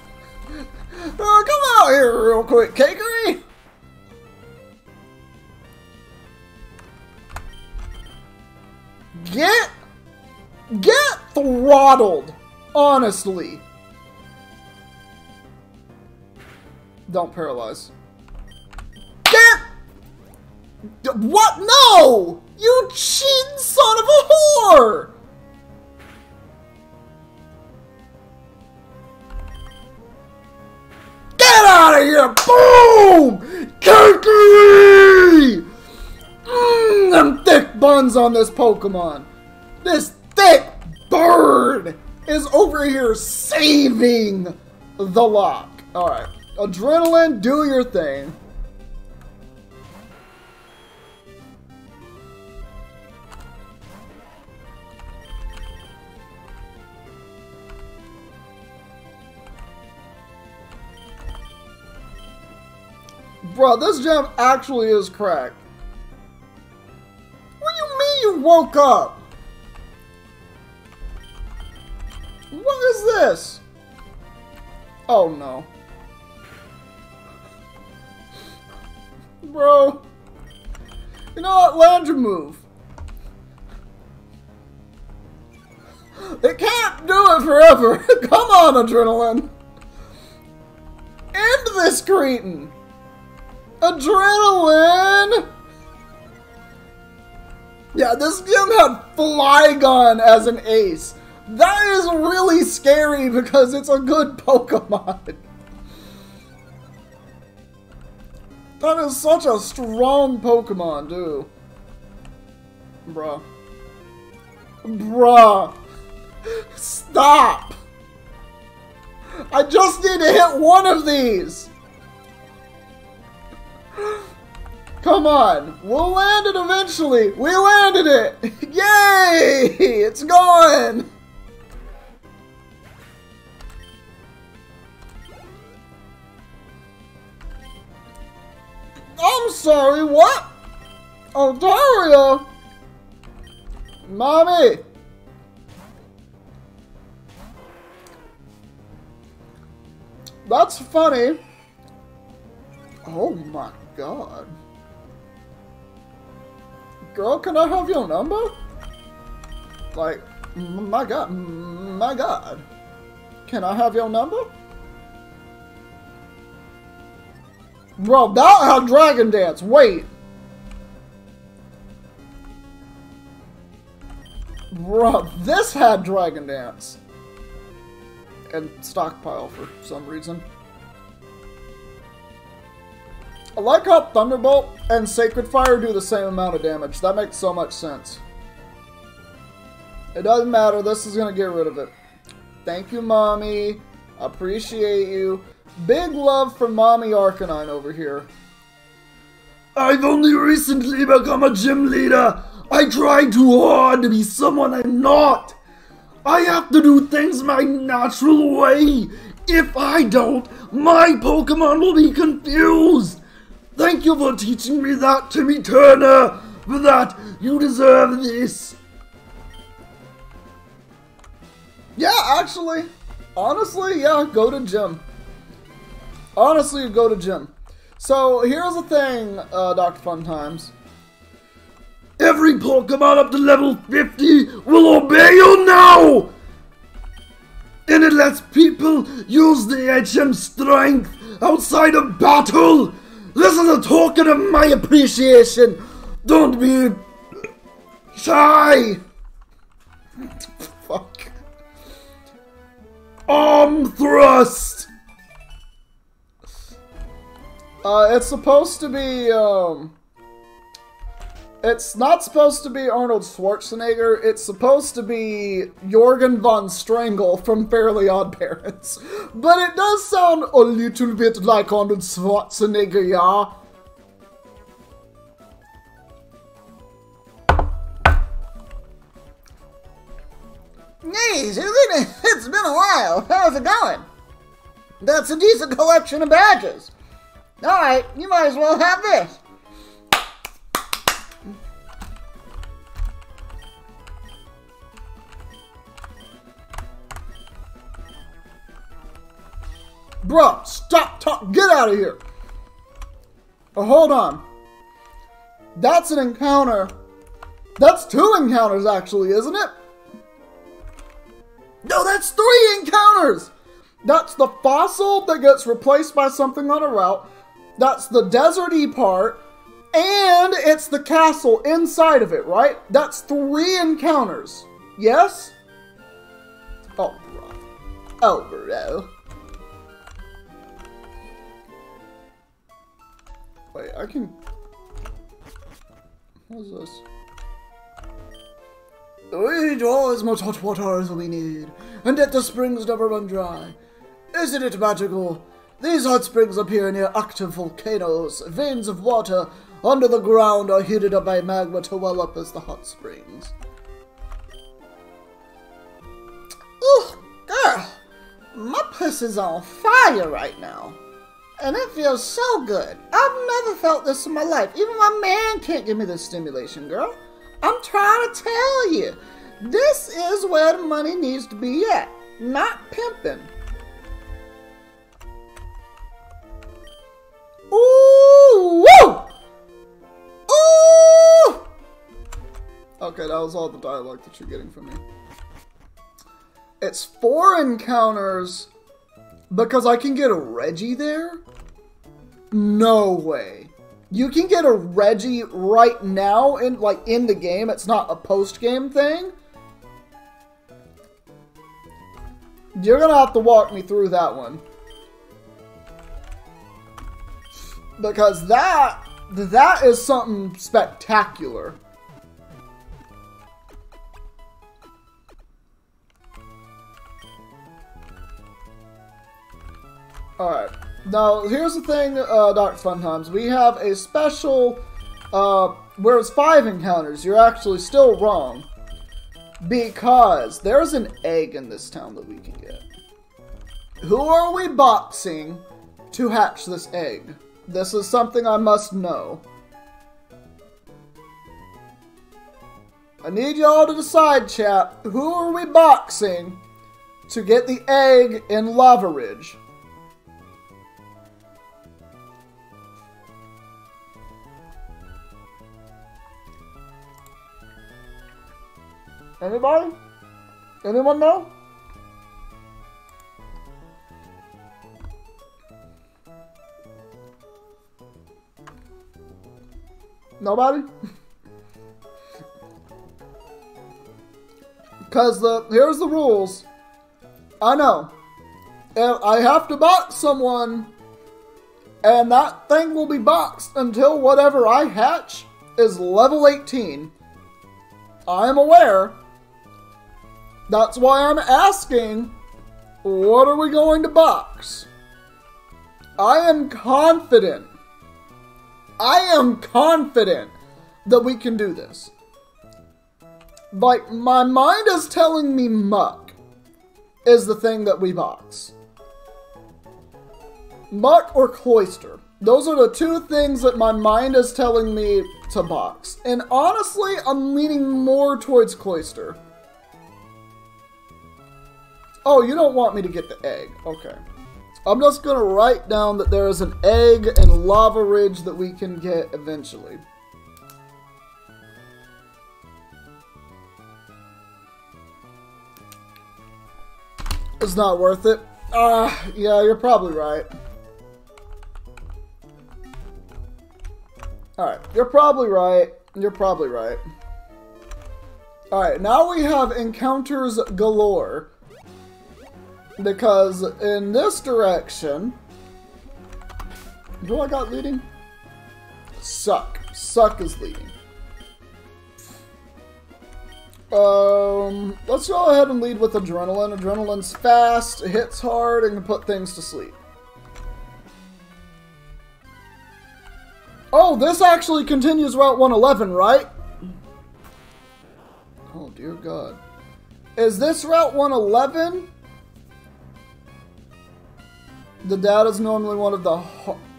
Uh, come out here real quick, Cakery. Get... Get throttled. Honestly. Don't paralyze. Get... What? No! You cheating son of a whore! Out of here! Boom! Cakery! Mmm, them thick buns on this Pokemon. This thick bird is over here saving the lock. Alright. Adrenaline, do your thing. Bro, this gem actually is cracked. What do you mean you woke up? What is this? Oh no. Bro. You know what? Land your move. It can't do it forever. Come on, Adrenaline. End this cretin. Adrenaline! Yeah, this gym had Flygon as an ace. That is really scary because it's a good Pokemon. That is such a strong Pokemon, dude. Bruh. Bruh. Stop. I just need to hit one of these. Come on. We'll land it eventually. We landed it. Yay! It's gone. I'm sorry, what? Ontario? Mommy! That's funny. Oh my god. Girl, can I have your number? Like, my god, my god. Can I have your number? Bro, that had Dragon Dance. Wait. Bro, this had Dragon Dance. And Stockpile for some reason. I like how Thunderbolt and Sacred Fire do the same amount of damage. That makes so much sense. It doesn't matter. This is going to get rid of it. Thank you, Mommy. Appreciate you. Big love for Mommy Arcanine over here. I've only recently become a gym leader. I try too hard to be someone I'm not. I have to do things my natural way. If I don't, my Pokemon will be confused. Thank you for teaching me that, Timmy Turner. For that, you deserve this. Yeah, actually. Honestly, yeah, go to gym. Honestly, go to gym. So, here's the thing, uh, Dr. Fun Times. Every Pokemon up to level 50 will obey you now! And it lets people use the HM strength outside of battle! This is a token of my appreciation! Don't be shy! Fuck. Arm thrust! Uh, it's supposed to be, um... It's not supposed to be Arnold Schwarzenegger. It's supposed to be Jorgen von Strangle from Fairly Odd Parents. But it does sound a little bit like Arnold Schwarzenegger, yeah? Hey, it's been a while. How's it going? That's a decent collection of badges. Alright, you might as well have this. Bruh, stop talk. Get out of here. Oh, hold on. That's an encounter. That's two encounters, actually, isn't it? No, that's three encounters. That's the fossil that gets replaced by something on a route. That's the deserty part. And it's the castle inside of it, right? That's three encounters. Yes? Oh, bro. Oh, bro. Wait, I can... What's this? We draw as much hot water as we need, and yet the springs never run dry. Isn't it magical? These hot springs appear near active volcanoes. Veins of water under the ground are heated up by magma to well up as the hot springs. Ooh, girl, my puss is on fire right now. And it feels so good. I've never felt this in my life. Even my man can't give me this stimulation, girl. I'm trying to tell you. This is where the money needs to be at, not pimping. Ooh! Woo! Ooh! Okay, that was all the dialogue that you're getting from me. It's four encounters because I can get a Reggie there? No way. You can get a Reggie right now in like in the game. It's not a post-game thing. You're gonna have to walk me through that one. Because that that is something spectacular. Alright. Now, here's the thing, uh, Dr. Fun Times. We have a special, uh, where it's five encounters. You're actually still wrong. Because there's an egg in this town that we can get. Who are we boxing to hatch this egg? This is something I must know. I need y'all to decide, chat. Who are we boxing to get the egg in Lavaridge? Anybody? Anyone know? Nobody? Because the uh, here's the rules. I know. If I have to box someone, and that thing will be boxed until whatever I hatch is level 18. I am aware. That's why I'm asking, what are we going to box? I am confident. I am confident that we can do this. Like, my mind is telling me muck is the thing that we box. Muck or Cloyster. Those are the two things that my mind is telling me to box. And honestly, I'm leaning more towards Cloyster. Oh, you don't want me to get the egg. Okay. I'm just gonna write down that there is an egg and Lavaridge that we can get eventually. It's not worth it. Ah, uh, yeah, you're probably right. Alright, you're probably right. You're probably right. Alright, now we have encounters galore. Because in this direction... Who I got leading? Suck. Suck is leading. Um, let's go ahead and lead with Adrenaline. Adrenaline's fast, hits hard, and can put things to sleep. Oh, this actually continues Route 111, right? Oh, dear God. Is this Route 111? The dad is normally one of the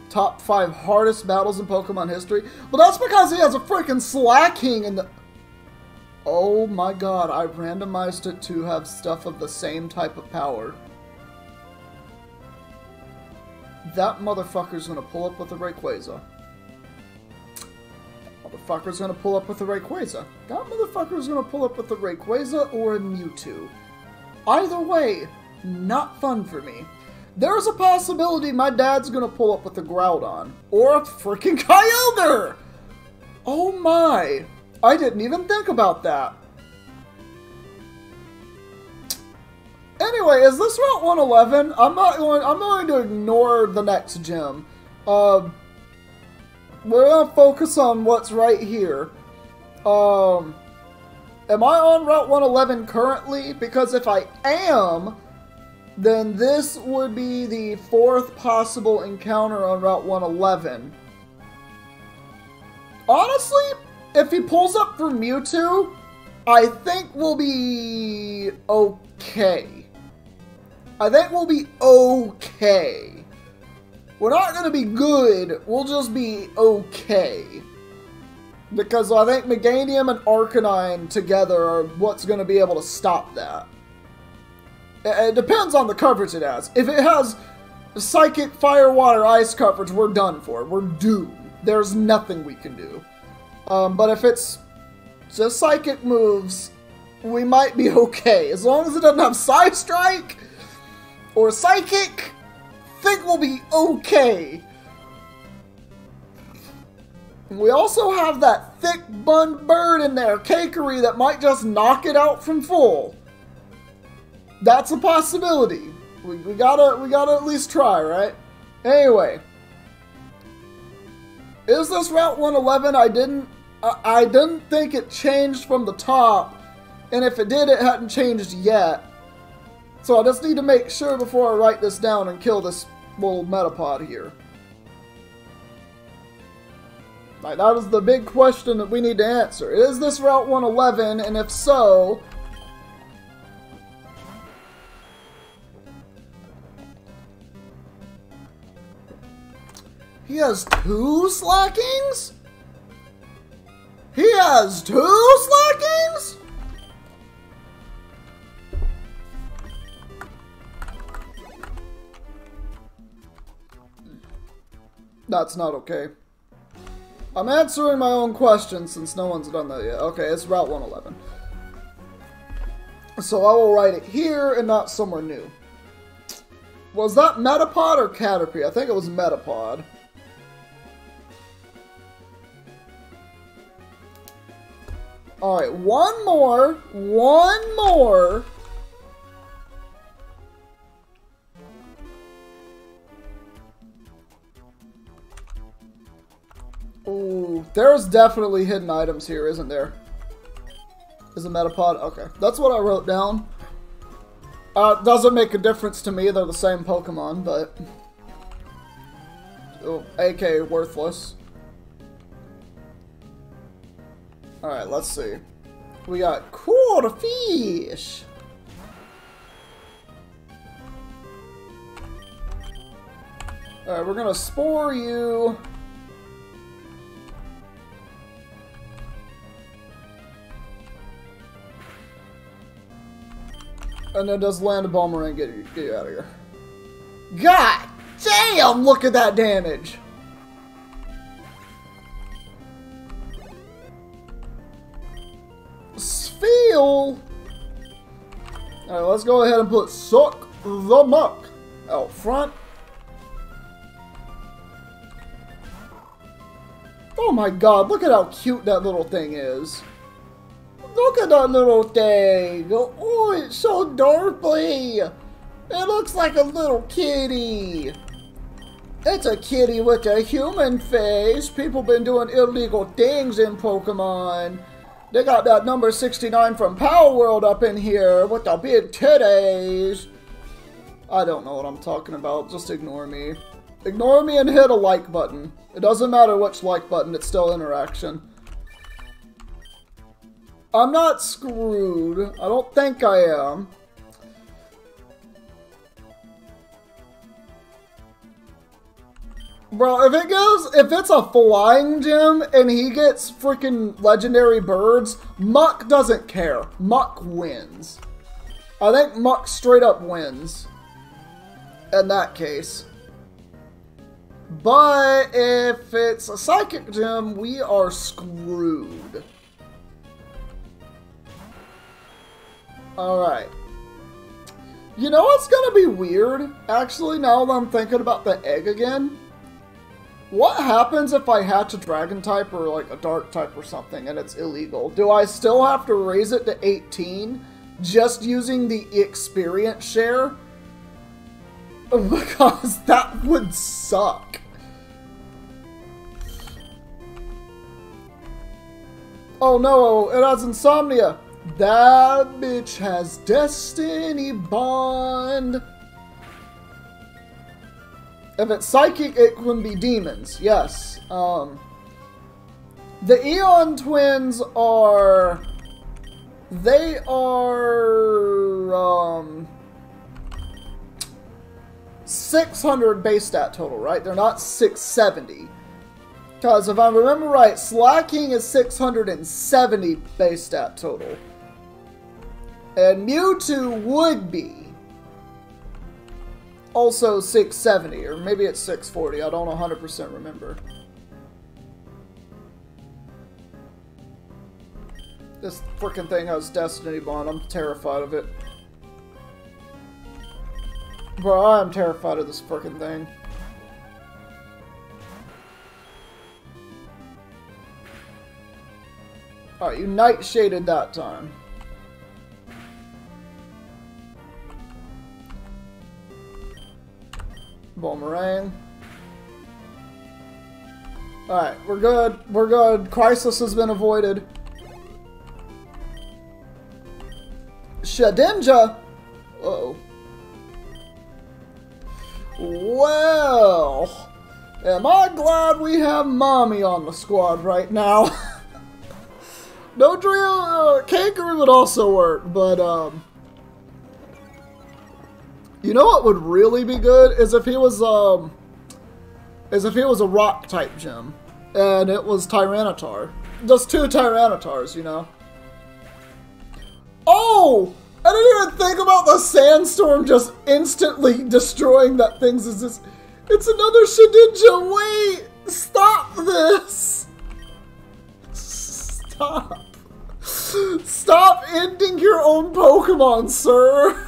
top five hardest battles in Pokemon history. But that's because he has a freaking Slaking in the... Oh my god, I randomized it to have stuff of the same type of power. That motherfucker's gonna pull up with a Rayquaza. Motherfucker's gonna pull up with a Rayquaza. That motherfucker's gonna pull up with a Rayquaza or a Mewtwo. Either way, not fun for me. There's a possibility my dad's gonna pull up with a Groudon. Or a freaking Kyogre! Oh my! I didn't even think about that. Anyway, is this Route 111? I'm not going. I'm going to ignore the next gym. Um, we're gonna focus on what's right here. Um, am I on Route 111 currently? Because if I am, then this would be the fourth possible encounter on Route 111. Honestly, if he pulls up for Mewtwo, I think we'll be okay. I think we'll be okay. We're not going to be good, we'll just be okay. Because I think Meganium and Arcanine together are what's going to be able to stop that. It depends on the coverage it has. If it has Psychic, Fire, Water, Ice coverage, we're done for. We're doomed. There's nothing we can do. Um, but if it's just psychic moves, we might be okay. As long as it doesn't have Psystrike or Psychic, think we'll be okay. We also have that thick bun bird in there, Cakery, that might just knock it out from full. That's a possibility. We, we gotta we gotta at least try, right? Anyway. Is this Route 111? I didn't I didn't think it changed from the top, and if it did, it hadn't changed yet. So I just need to make sure before I write this down and kill this little Metapod here? Like, that is the big question that we need to answer. Is this Route 111, and if so... He has two Slakings? He has two Slakings? That's not okay. I'm answering my own question since no one's done that yet. Okay, it's Route 111. So I will write it here and not somewhere new. Was that Metapod or Caterpie? I think it was Metapod. Alright, one more. One more. Ooh, there's definitely hidden items here, isn't there? Is a Metapod? Okay, that's what I wrote down. Uh, doesn't make a difference to me, they're the same Pokemon, but... Oh, AK worthless. Alright, let's see. We got quarter fish. Alright, we're gonna spore you. And then does land a bomber and get you, get you out of here. God damn, look at that damage. Spheal. Alright, let's go ahead and put Suck the Muck out front. Oh my god, look at how cute that little thing is. Look at that little thing. Oh, it's so dorky. It looks like a little kitty. It's a kitty with a human face. People been doing illegal things in Pokemon. They got that number 69 from Power World up in here with the big titties. I don't know what I'm talking about. Just ignore me. Ignore me and hit a like button. It doesn't matter which like button, it's still interaction. I'm not screwed. I don't think I am. Bro, if it goes, if it's a flying gym and he gets freaking legendary birds, Muck doesn't care. Muck wins. I think Muck straight up wins. In that case. But if it's a psychic gym, we are screwed. Alright. You know what's gonna be weird? Actually, now that I'm thinking about the egg again. What happens if I hatch a dragon type or like a dark type or something and it's illegal? Do I still have to raise it to 18 just using the experience share? Because that would suck. Oh no, it has insomnia. That bitch has destiny bond. If it's psychic, it can be demons. Yes. Um, the Eon twins are. They are. Um, 600 base stat total, right? They're not 670. Because if I remember right, Slaking is 670 base stat total. And Mewtwo would be also 670, or maybe it's 640. I don't 100% remember. This freaking thing has Destiny Bond. I'm terrified of it. Bro, I am terrified of this freaking thing. Alright, you night shaded that time. Bonemerang. Alright, we're good. We're good. Crisis has been avoided. Shedinja! Uh oh Well, am I glad we have Mommy on the squad right now? no drill, uh, Kangaroo would also work, but, um... You know what would really be good is if he was, um... Is if he was a rock type gym. And it was Tyranitar. Just two Tyranitars, you know? Oh! I didn't even think about the sandstorm just instantly destroying that thing's is just it's another Shedinja! Wait! Stop this! Stop. Stop ending your own Pokemon, sir!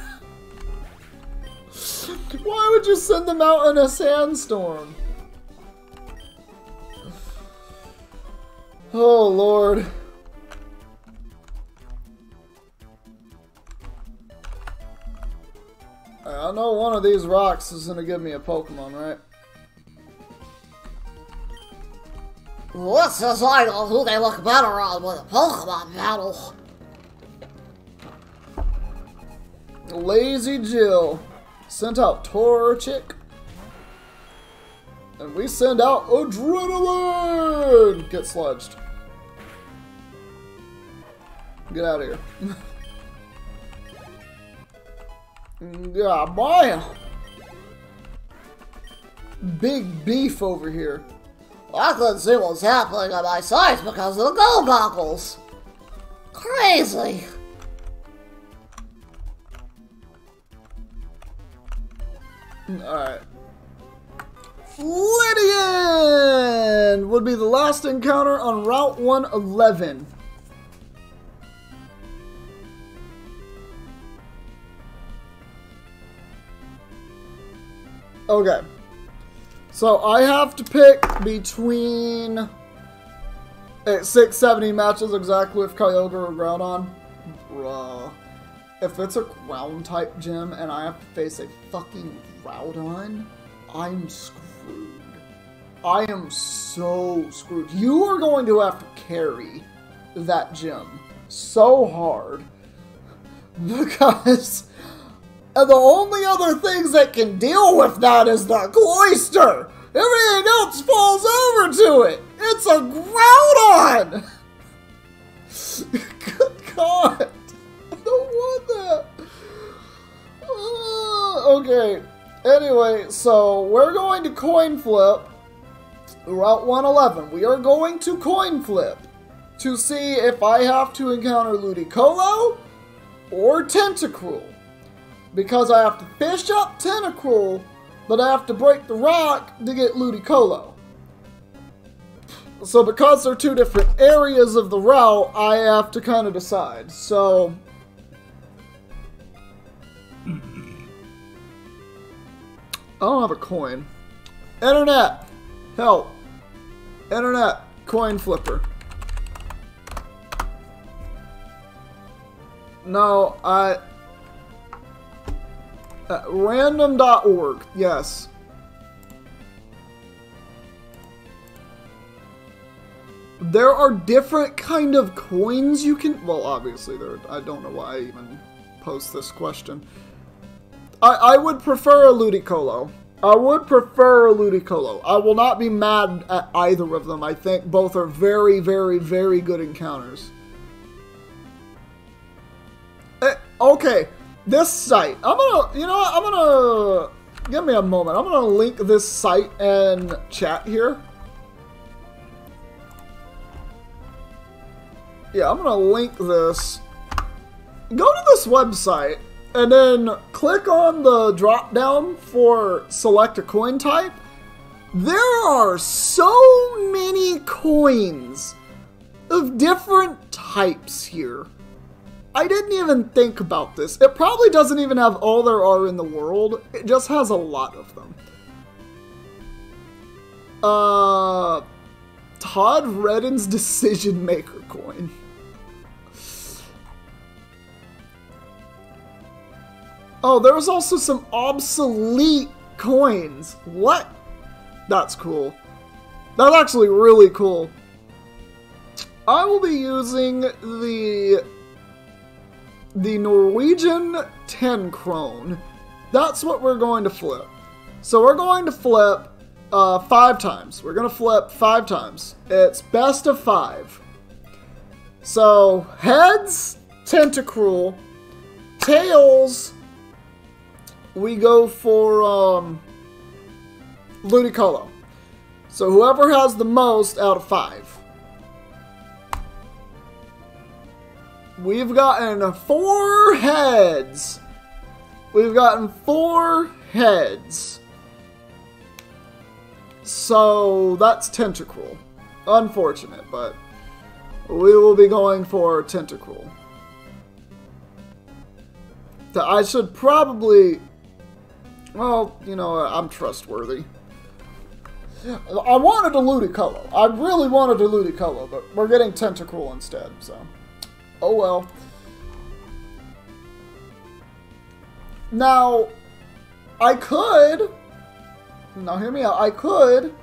Why would you send them out in a sandstorm? Oh, Lord. I know one of these rocks is gonna give me a Pokemon, right? This is like who they look better on with a Pokemon battle. Lazy Jill sent out Torchic. And we send out Adrenaline! Get sludged. Get out of here. yeah, boy! Big beef over here. I couldn't see what's happening on my sight because of the gold goggles. Crazy. Alright. Lydian would be the last encounter on Route 111. Okay. So I have to pick between at 670 matches exactly with Kyogre or Groudon. Bruh. If it's a ground type gym and I have to face a fucking Groudon, I'm screwed. I am so screwed. You are going to have to carry that gym so hard because the only other things that can deal with that is the Cloyster. Everything else falls over to it. It's a Groudon. Good God. I don't want that. Uh, okay. Anyway, so we're going to coin flip Route 111. We are going to coin flip to see if I have to encounter Ludicolo or Tentacruel because I have to fish up Tentacruel, but I have to break the rock to get Ludicolo. So because they're two different areas of the route, I have to kind of decide. So... I don't have a coin. Internet! Help! Internet! Coin flipper. No, I... Uh, random.org, yes. There are different kind of coins you can... Well, obviously, there. I don't know why I even post this question. I, I would prefer a Ludicolo. I would prefer a Ludicolo. I will not be mad at either of them. I think both are very, very, very good encounters. Eh, okay, this site. I'm gonna, you know what? I'm gonna, give me a moment. I'm gonna link this site and chat here. Yeah, I'm gonna link this. Go to this website and then click on the drop down for select a coin type. There are so many coins of different types here. I didn't even think about this. It probably doesn't even have all there are in the world. It just has a lot of them. Uh, Todd Redden's Decision Maker coin. Oh, there was also some obsolete coins. What? That's cool. That's actually really cool. I will be using the the Norwegian 10 krone. That's what we're going to flip. So we're going to flip uh, five times. We're going to flip five times. It's best of five. So heads, Tentacruel, tails, we go for um, Ludicolo. So whoever has the most out of five. We've gotten four heads. We've gotten four heads. So that's Tentacruel. Unfortunate, but we will be going for Tentacruel. I should probably... Well, you know, I'm trustworthy. I wanted a Ludicolo. I really wanted a Ludicolo, but we're getting Tentacruel instead, so... Oh well. Now, I could... Now hear me out. I could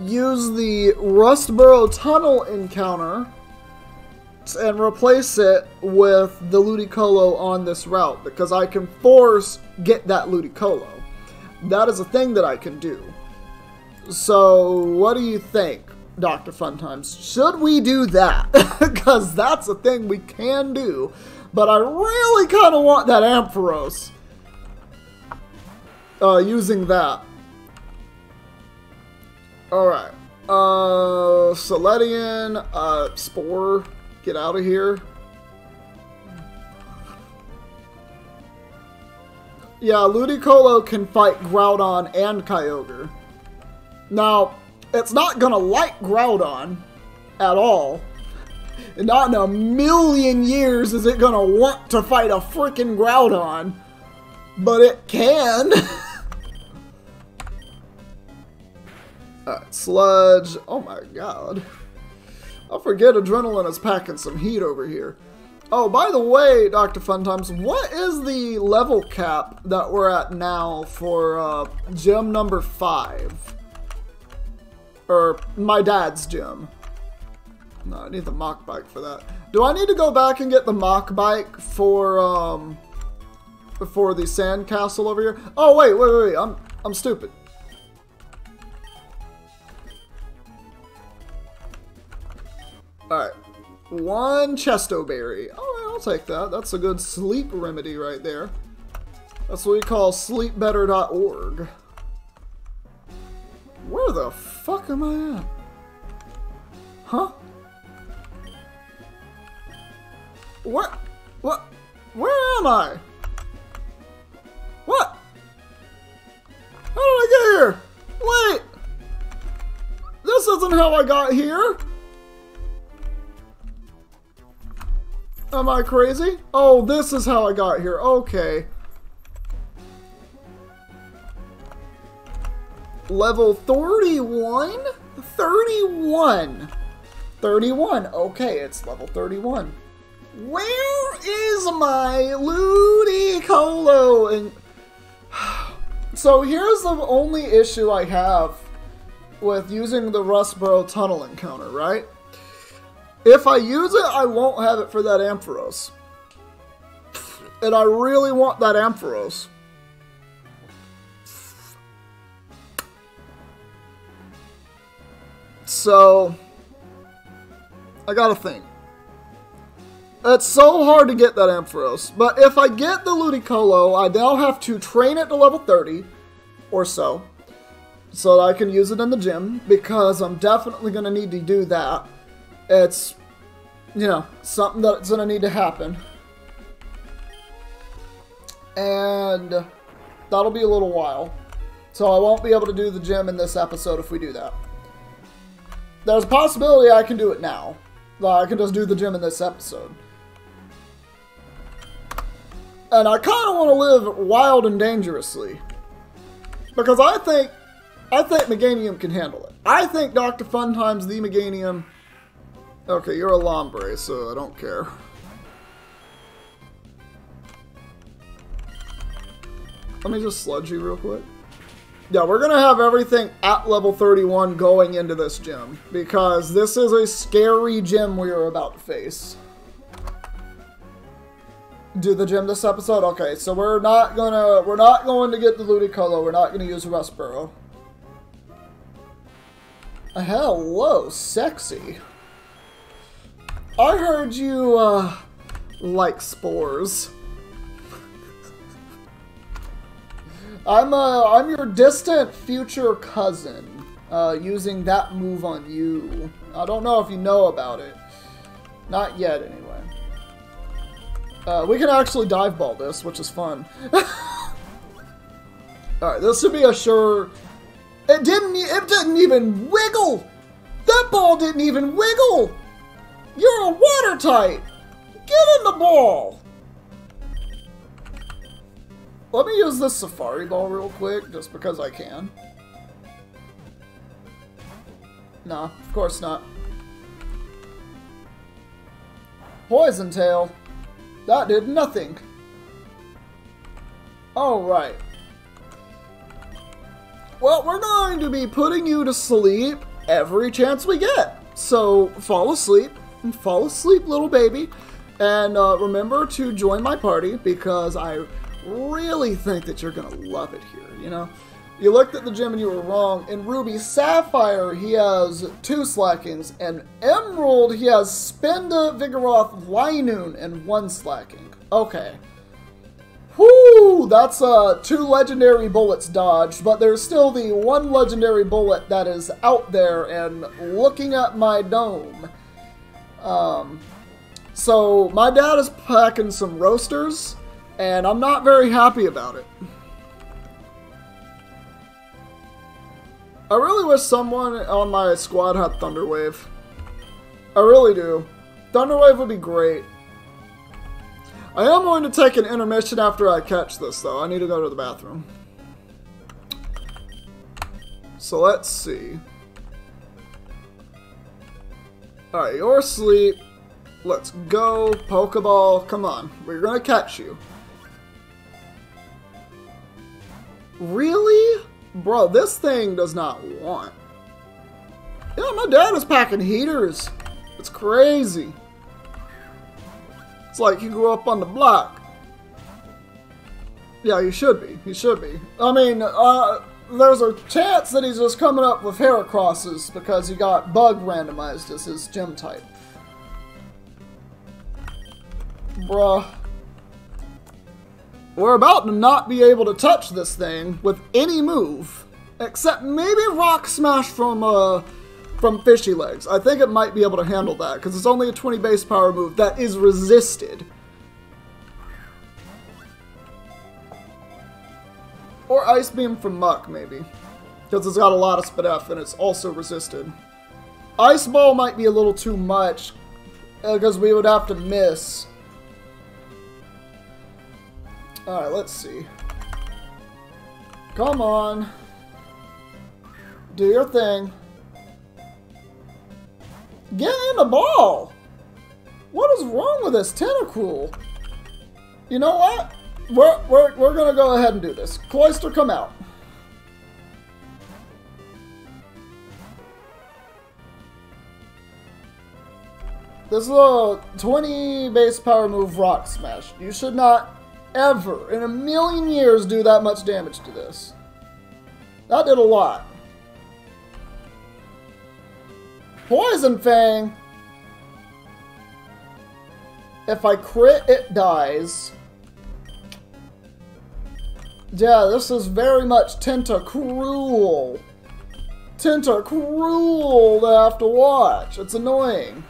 use the Rustboro Tunnel encounter and replace it with the Ludicolo on this route because I can force get that Ludicolo. That is a thing that I can do. So, what do you think, Dr. Funtimes? Should we do that? Because that's a thing we can do. But I really kind of want that Ampharos. Uh, using that. Alright. Uh, Soletian, uh, Spore, get out of here. Yeah, Ludicolo can fight Groudon and Kyogre. Now, it's not gonna like Groudon at all. Not in a million years is it gonna want to fight a freaking Groudon. But it can. Alright, Sludge. Oh my god. I forget Adrenaline is packing some heat over here. Oh, by the way, Dr. Funtimes, what is the level cap that we're at now for uh, gym number 5? Or my dad's gym. No, I need the Mach Bike for that. Do I need to go back and get the Mach Bike for, um, for the sandcastle over here? Oh, wait, wait, wait, wait. I'm, I'm stupid. Alright. One Chesto Berry. Alright, I'll take that. That's a good sleep remedy right there. That's what we call sleepbetter.org. Where the fuck am I at? Huh? What? What? Where am I? What? How did I get here? Wait! This isn't how I got here! Am I crazy? Oh, this is how I got here. Okay. Level 31? 31. 31. Okay, it's level 31. Where is my Ludicolo? And so here's the only issue I have with using the Rustboro Tunnel encounter, right? If I use it, I won't have it for that Ampharos. And I really want that Ampharos. So, I gotta think. It's so hard to get that Ampharos. But if I get the Ludicolo, I now have to train it to level 30 or so. So that I can use it in the gym. Because I'm definitely going to need to do that. It's, you know, something that's to need to happen. And that'll be a little while. So I won't be able to do the gym in this episode if we do that. There's a possibility I can do it now. I can just do the gym in this episode. And I kind of want to live wild and dangerously. Because I think, I think Meganium can handle it. I think Dr. Funtimes the Meganium... Okay, you're a Lombre, so I don't care. Let me just sludge you real quick. Yeah, we're going to have everything at level 31 going into this gym. Because this is a scary gym we are about to face. Do the gym this episode? Okay, so we're not gonna we're not going to get the Ludicolo. We're not gonna use Rustboro. Hello, sexy. I heard you uh like spores. I'm uh I'm your distant future cousin. Uh, using that move on you. I don't know if you know about it. Not yet, anyway. Uh, we can actually dive ball this, which is fun. Alright, this should be a sure... It didn't, it didn't even wiggle! That ball didn't even wiggle! You're a watertight! Get in the ball! Let me use this safari ball real quick, just because I can. Nah, of course not. Poison tail. That did nothing. Alright. Well, we're going to be putting you to sleep every chance we get. So fall asleep. Fall asleep, little baby. And uh, remember to join my party because I really think that you're going to love it here, you know? You looked at the gym and you were wrong. In Ruby Sapphire, he has two Slakings. And Emerald, he has Spinda, Vigoroth, Linoone, and one Slaking. Okay. Whoo! That's uh, two legendary bullets dodged, but there's still the one legendary bullet that is out there and looking at my dome. Um, so my dad is packing some roasters, and I'm not very happy about it. I really wish someone on my squad had Thunderwave. I really do. Thunderwave would be great. I am going to take an intermission after I catch this, though. I need to go to the bathroom. So let's see. Alright, you're asleep. Let's go. Pokeball. Come on. We're to catch you. Really? Bro, this thing does not want. Yeah, my dad is packing heaters. It's crazy. It's like he grew up on the block. Yeah, he should be. He should be. I mean, uh, there's a chance that he's just coming up with Heracrosses because he got bug randomized as his gem type. Bruh. We're about to not be able to touch this thing with any move. Except maybe Rock Smash from, uh, from Fishy Legs. I think it might be able to handle that, because it's only a 20 base power move that is resisted. Or Ice Beam from Muck, maybe. Because it's got a lot of Spadef and it's also resisted. Ice Ball might be a little too much, uh, because we would have to miss. Alright, let's see. Come on. Do your thing. Get in the ball! What is wrong with this Tentacruel? You know what? We're, we're, we're gonna go ahead and do this. Cloyster, come out. This is a 20 base power move Rock Smash. You should not ever in a million years do that much damage to this. That did a lot. Poison Fang. If I crit, it dies. Yeah, this is very much Tentacruel. Tentacruel to have to watch. It's annoying.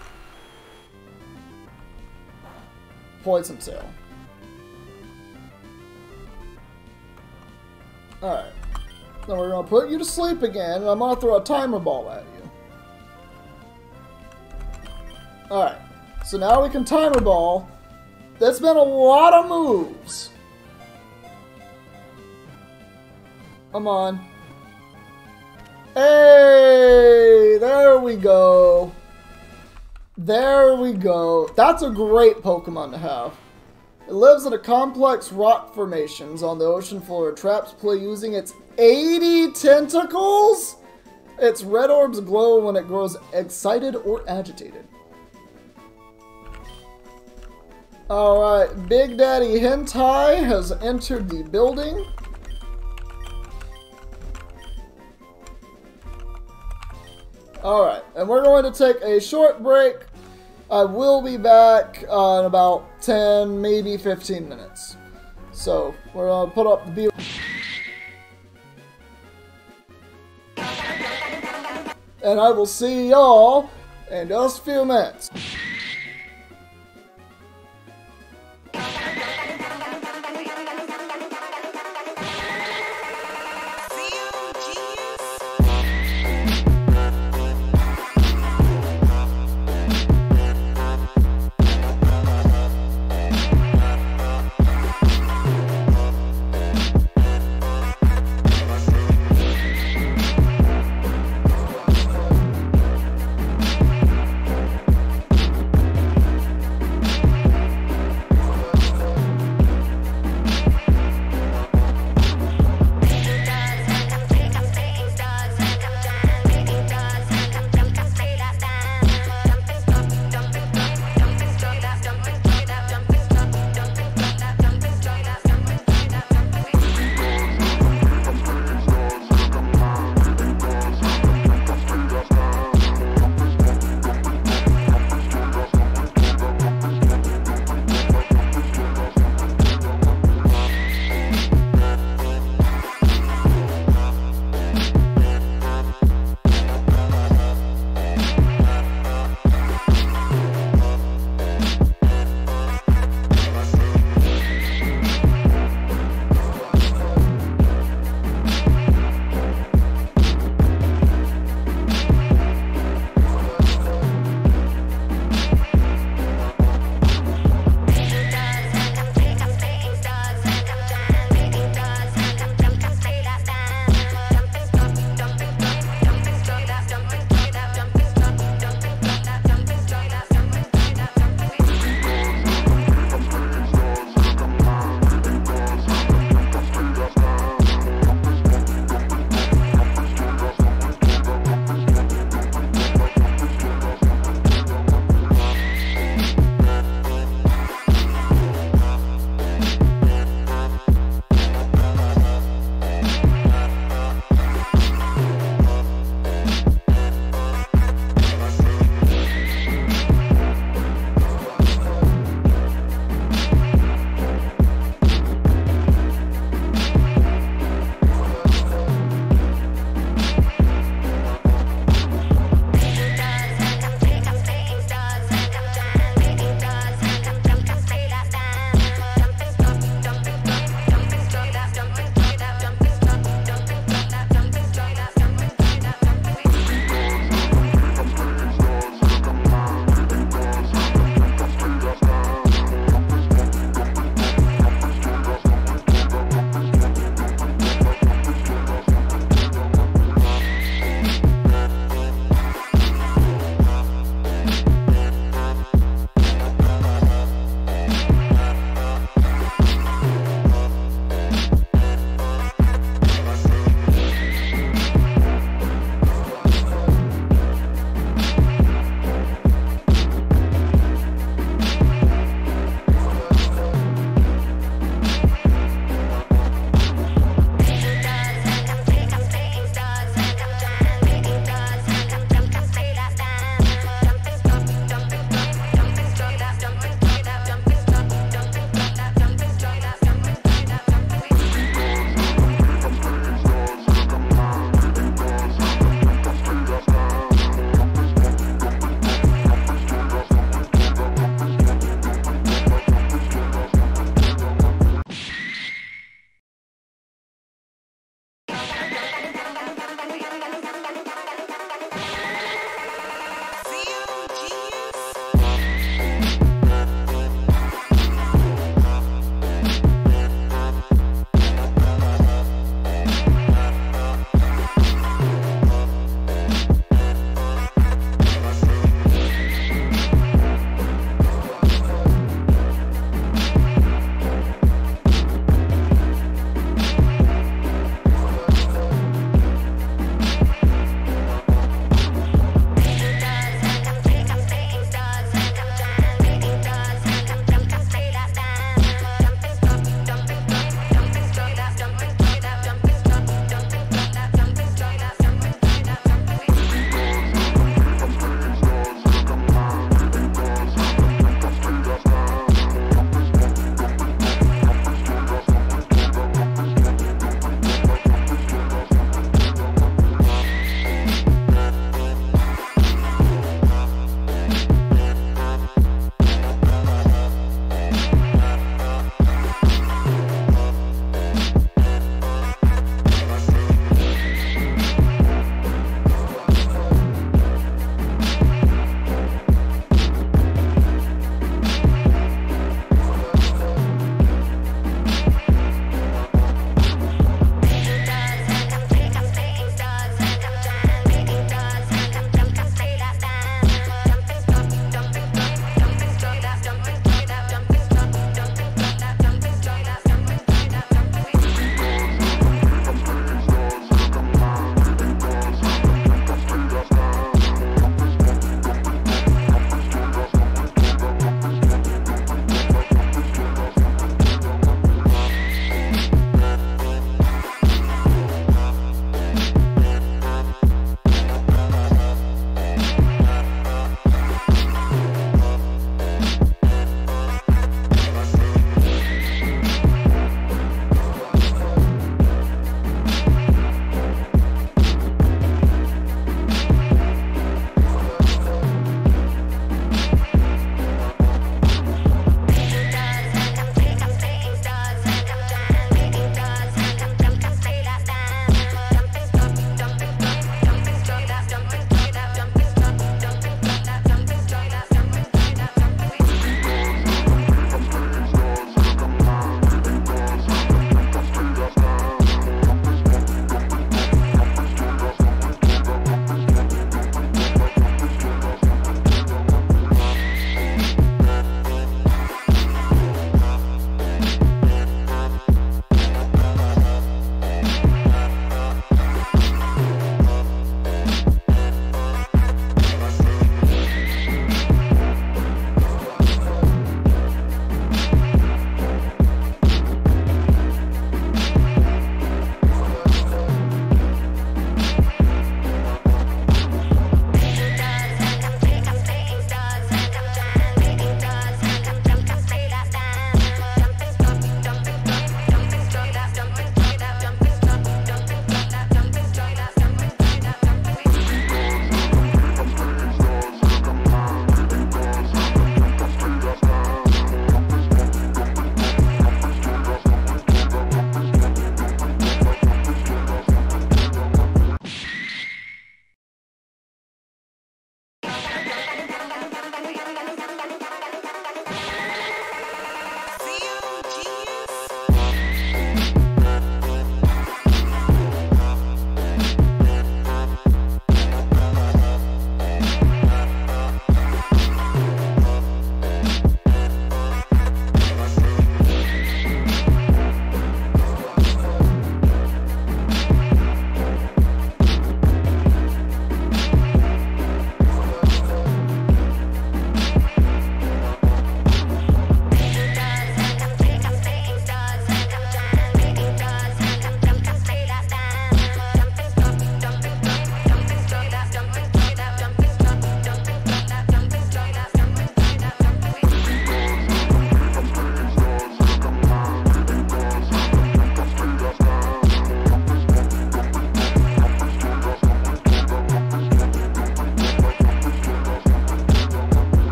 Poison Tail. Alright. Then we're to put you to sleep again, and I'm to throw a timer ball at you. Alright. So now we can timer ball. That's been a lot of moves. Come on. Hey! There we go. There we go. That's a great Pokemon to have. It lives in a complex rock formations on the ocean floor. Traps play using its 80 tentacles? Its red orbs glow when it grows excited or agitated. Alright, Big Daddy Hentai has entered the building. Alright, and we're going to take a short break. I will be back uh, in about 10, maybe 15 minutes. So, we're going to put up the B. And I will see y'all in just a few minutes.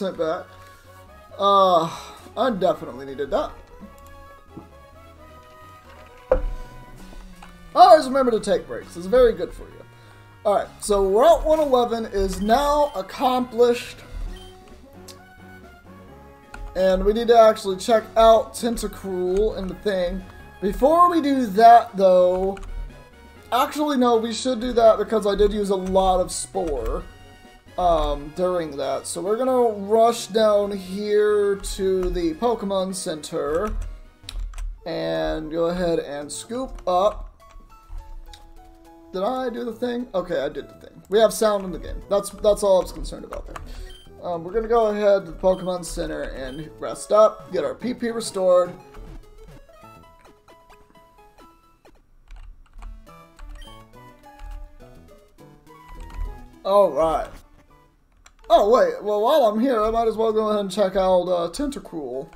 100% back. Uh, I definitely needed that. Always remember to take breaks. It's very good for you. Alright, so Route 111 is now accomplished. And we need to actually check out Tentacruel and the thing. Before we do that, though, actually, no, we should do that because I did use a lot of Spore um, during that. So we're gonna rush down here to the Pokemon Center and go ahead and scoop up. Did I do the thing? Okay, I did the thing. We have sound in the game. That's that's all I was concerned about there. Um, we're gonna go ahead to the Pokemon Center and rest up, get our PP restored. All right. Oh wait, well while I'm here, I might as well go ahead and check out uh, Tentacruel.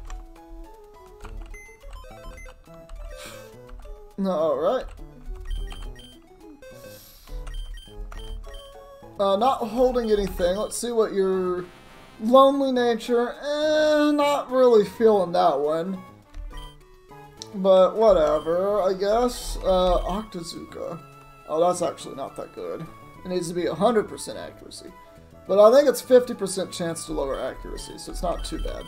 All right. Uh, not holding anything. Let's see what your lonely nature. Eh, not really feeling that one. But whatever, I guess. Uh, Octazooka. Oh, that's actually not that good. It needs to be 100% accuracy. But I think it's 50% chance to lower accuracy, so it's not too bad.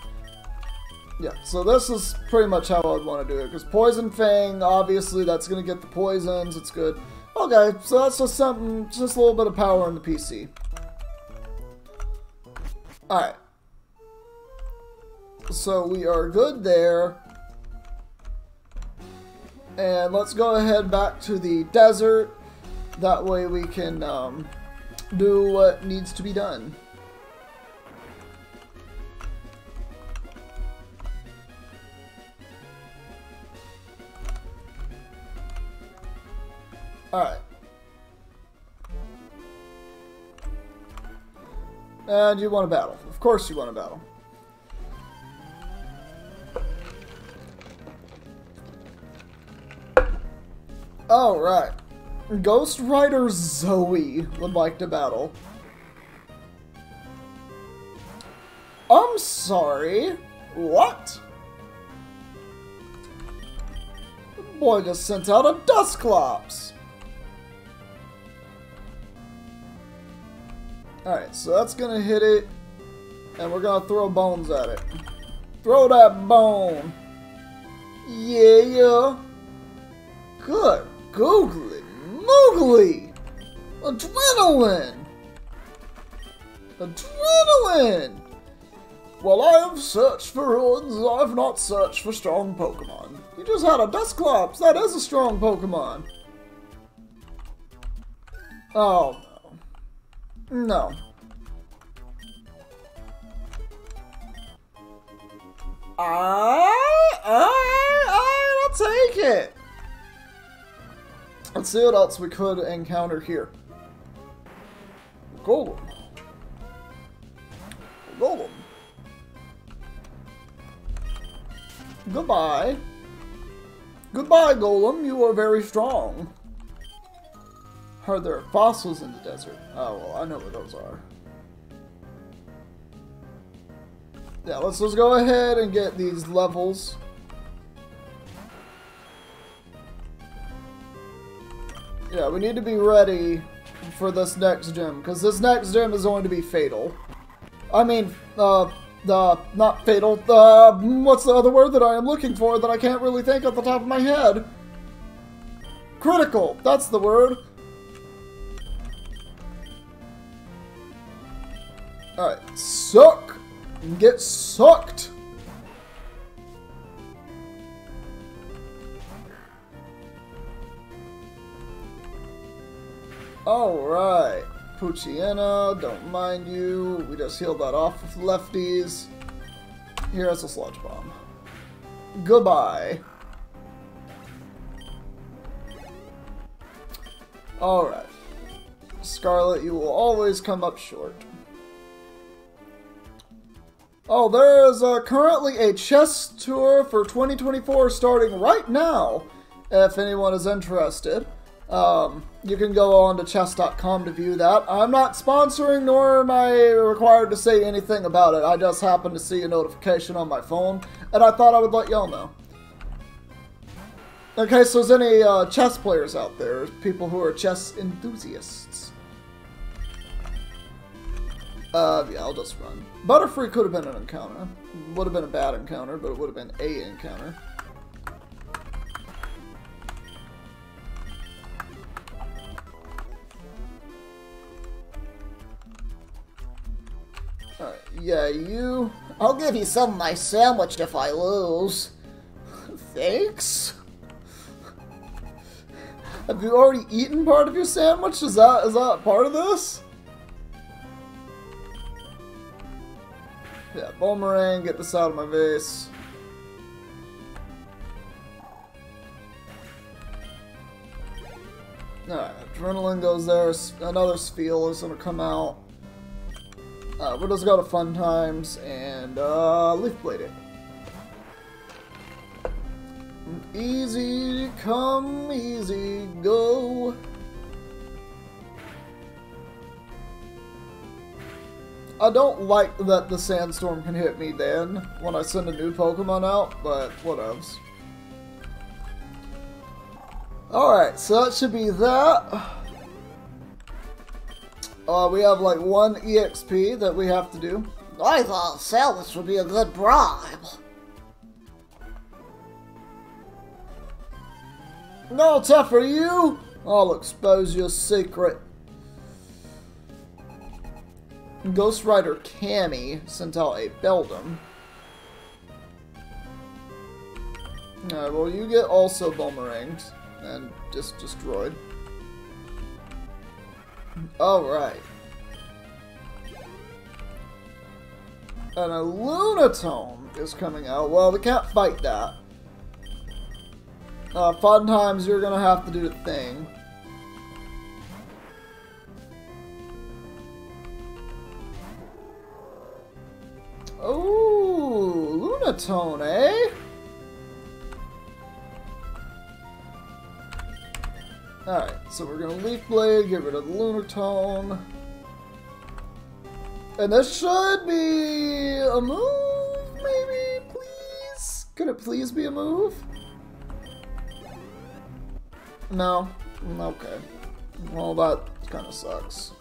Yeah, so this is pretty much how I'd want to do it. Because Poison Fang, obviously, that's going to get the poisons. It's good. Okay, so that's just something, just a little bit of power in the PC. Alright. So we are good there. And let's go ahead back to the desert. That way we can um, do what needs to be done. Alright. And you want a battle. Of course you want a battle. Alright. Ghost Rider Zoe would like to battle. I'm sorry. What? Boy just sent out a Dusclops. Alright, so that's gonna hit it. And we're gonna throw bones at it. Throw that bone. Yeah. Good. Googly moogly. Adrenaline. Adrenaline. While I have searched for ruins, I've not searched for strong Pokemon. You just had a Dusclops. That is a strong Pokemon. Oh, no. No. I, I, I, I'll take it. Let's see what else we could encounter here. Golem. Golem. Goodbye. Goodbye, Golem. You are very strong. Are there fossils in the desert? Oh, well, I know where those are. Yeah, let's just go ahead and get these levels. Yeah, we need to be ready for this next gym, because this next gym is going to be fatal. I mean, uh, the, not fatal, uh, what's the other word that I am looking for that I can't really think at the top of my head? Critical, that's the word. Alright, suck! Get sucked! Alright. Poochyena, don't mind you. We just healed that off with lefties. Here Here's a sludge bomb. Goodbye. Alright. Scarlet, you will always come up short. Oh, there is uh, currently a chess tour for 2024 starting right now, if anyone is interested. Um, you can go on to chess.com to view that. I'm not sponsoring, nor am I required to say anything about it. I just happened to see a notification on my phone, and I thought I would let y'all know. In case there's any uh, chess players out there, people who are chess enthusiasts. Uh, yeah, I'll just run. Butterfree could have been an encounter. Would have been a bad encounter, but it would have been a encounter. Yeah, you. I'll give you some of my sandwich if I lose. Thanks. Have you already eaten part of your sandwich? Is that is that part of this? Yeah, Bonemerang, get this out of my vase. Alright, adrenaline goes there. Another spiel is gonna come out. Uh, just go to fun times and uh, leaf blading. Easy come, easy go. I don't like that the sandstorm can hit me then when I send a new Pokemon out, but whatevs. Alright, so that should be that. Uh, we have like one EXP that we have to do. I thought sandwich would be a good bribe. No, tough for you! I'll expose your secret. Ghost Rider Cammy sent out a Beldum. Alright, well, you get also boomeranged and just destroyed. Alright. And a Lunatone is coming out. Well, we can't fight that. Uh, fun times, you're gonna have to do the thing. Oh, Lunatone, eh? Alright, so we're gonna Leaf Blade, get rid of the Lunatone. And this should be a move, maybe, please? Could it please be a move? No? Okay. Well, that kind of sucks.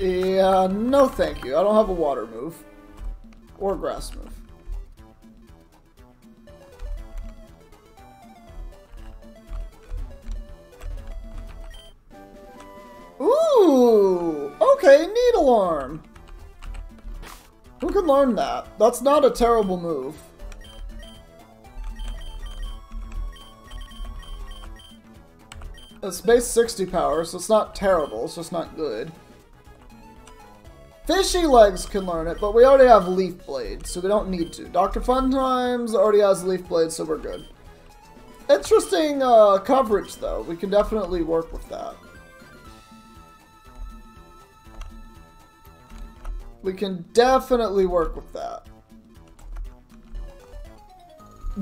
Yeah, no thank you. I don't have a water move. Or grass move. Ooh! Okay, Needle Arm! Who can learn that? That's not a terrible move. It's base 60 power, so it's not terrible, it's just not good. Fishy Legs can learn it, but we already have Leaf Blade, so we don't need to. Dr. Funtimes already has Leaf Blade, so we're good. Interesting uh, coverage, though. We can definitely work with that. We can definitely work with that.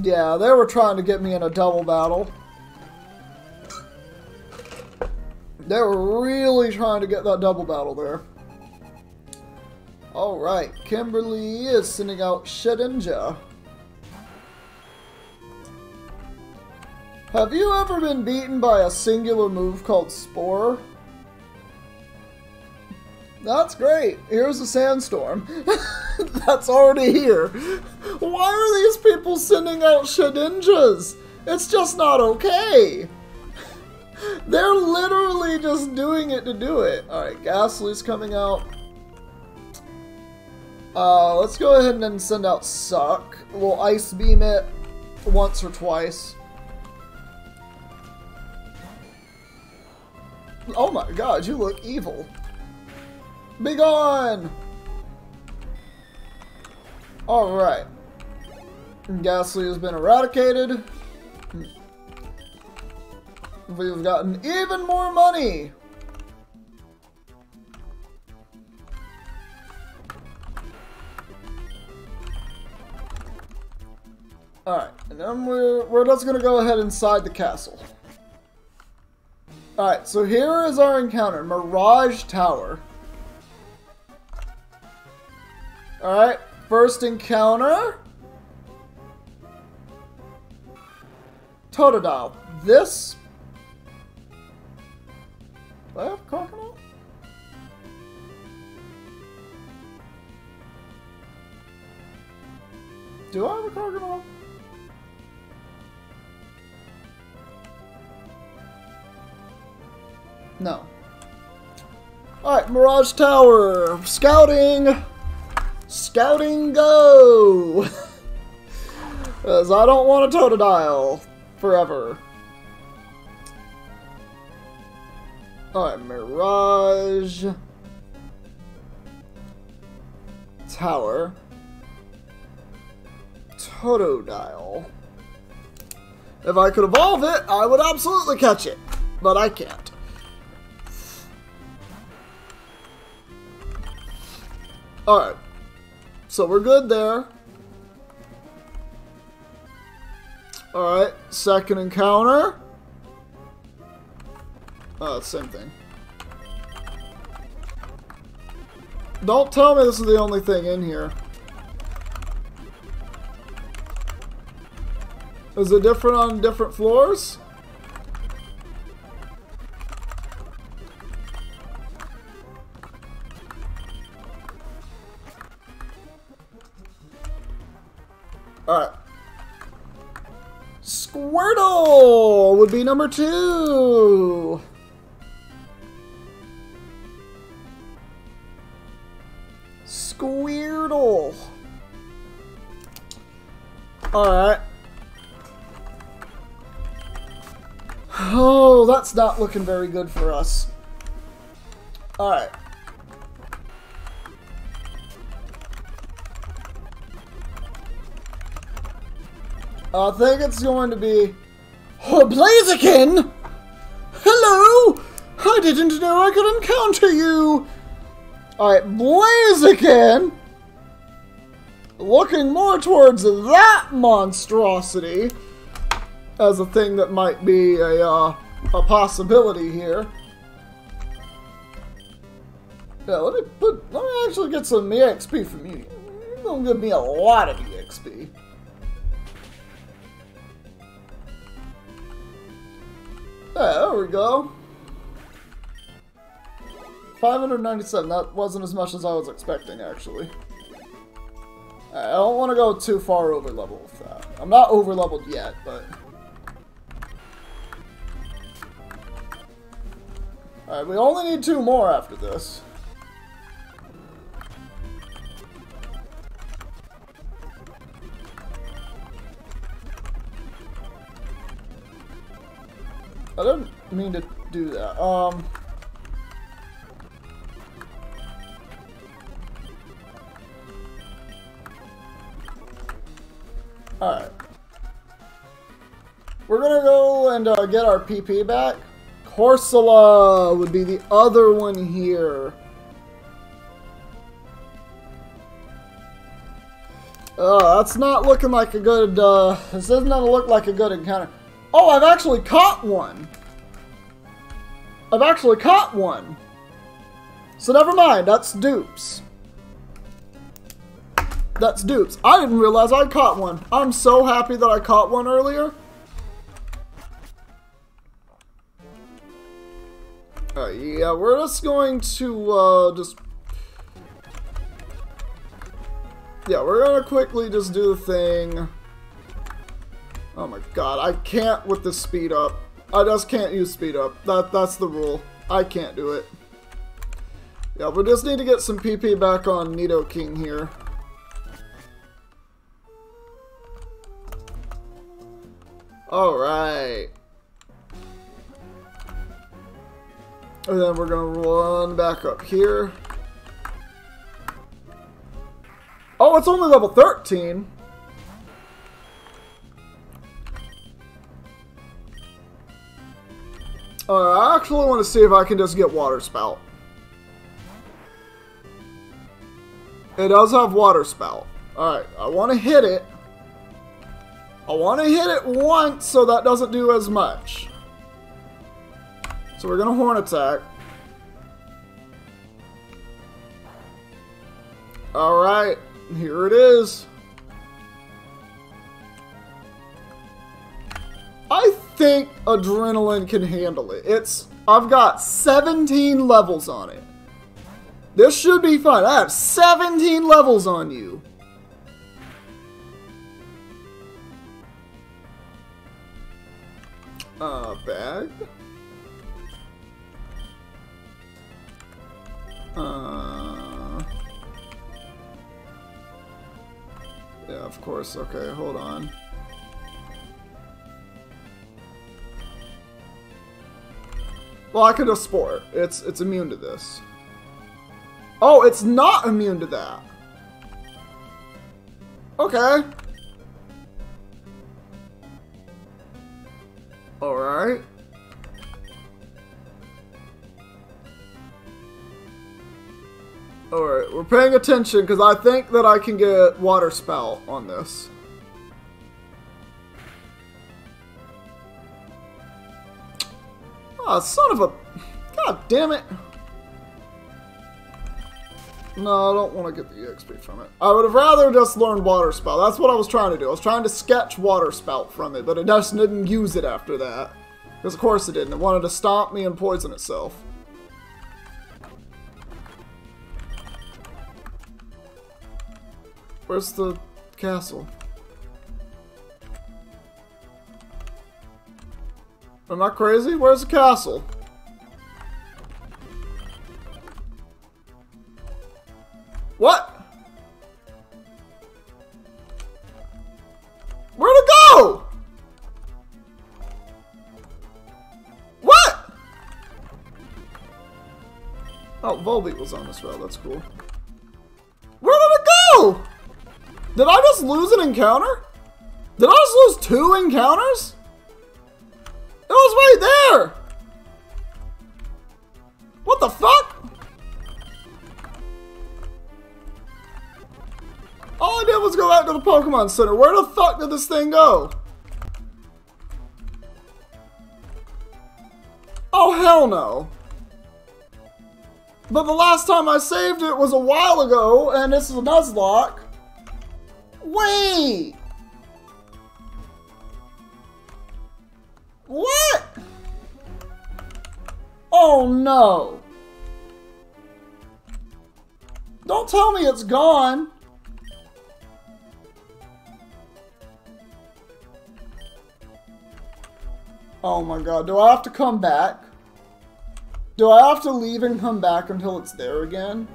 Yeah, they were trying to get me in a double battle. They were really trying to get that double battle there. Alright, Kimberly is sending out Shedinja. Have you ever been beaten by a singular move called Spore? That's great. Here's a sandstorm. That's already here. Why are these people sending out Shedinjas? It's just not okay. They're literally just doing it to do it. Alright, Gastly's coming out. Uh, let's go ahead and send out Suck. We'll Ice Beam it once or twice. Oh my god, you look evil. Be gone! Alright. Gastly has been eradicated. We've gotten even more money! Alright, and then we're, we're just gonna go ahead inside the castle. Alright, so here is our encounter Mirage Tower. Alright, first encounter. Totodile. This. Do I have crocodile? Do I have a crocodile? No. Alright, Mirage Tower. Scouting. Scouting go! Because I don't want a Totodile forever. Alright, Mirage. Tower. Totodile. If I could evolve it, I would absolutely catch it. But I can't. Alright. So we're good there. Alright, second encounter. Oh, same thing. Don't tell me this is the only thing in here. Is it different on different floors? Alright. Squirtle would be number two. Squirtle. Alright. Oh, that's not looking very good for us. Alright. I think it's going to be Blaziken! Hello! I didn't know I could encounter you! Alright, Blaziken! Looking more towards that monstrosity as a thing that might be a, uh, a possibility here. Yeah, let me put, let me actually get some EXP from you. You're gonna give me a lot of EXP. There we go. 597, that wasn't as much as I was expecting, actually. I don't want to go too far over level with that. I'm not over leveled yet, but... Alright, we only need two more after this. I don't mean to do that. Um... Alright. We're gonna go and uh, get our PP back. Corsola would be the other one here. Oh, that's not looking like a good, uh, this does not look like a good encounter. Oh, I've actually caught one! I've actually caught one! So never mind, that's dupes. That's dupes. I didn't realize I caught one. I'm so happy that I caught one earlier. Uh, yeah, we're just going to, uh, just... Yeah, we're gonna quickly just do the thing. Oh my god, I can't with the speed up. I just can't use speed up. That That's the rule. I can't do it. Yeah, we just need to get some PP back on Nidoking here. Alright. And then we're gonna run back up here. Oh, it's only level 13. Uh, I actually want to see if I can just get Water Spout. It does have Water Spout. Alright, I want to hit it. I want to hit it once so that doesn't do as much. So we're going to horn attack. Alright, here it is. Think adrenaline can handle it. It's I've got 17 levels on it. This should be fine. I have 17 levels on you. Uh, bag. Uh. Yeah, of course. Okay, hold on. Spore. It's it's immune to this. Oh, it's not immune to that. Okay. Alright. Alright, we're paying attention because I think that I can get Water Spout on this. Oh, son of a... God damn it. No, I don't want to get the EXP from it. I would have rather just learned Water Spout. That's what I was trying to do. I was trying to sketch Water Spout from it, but it just didn't use it after that. Because of course it didn't. It wanted to stomp me and poison itself. Where's the castle? Am I crazy? Where's the castle? What? Where'd it go? What? Oh, Volbeat was on this route. That's cool. Where did it go? Did I just lose an encounter? Did I just lose two encounters? Was right there! What the fuck? All I did was go back to the Pokemon Center. Where the fuck did this thing go? Oh, hell no. But the last time I saved it was a while ago, and this is a Nuzlocke. Wait! What? Oh no. Don't tell me it's gone. Oh my god, do I have to come back? Do I have to leave and come back until it's there again?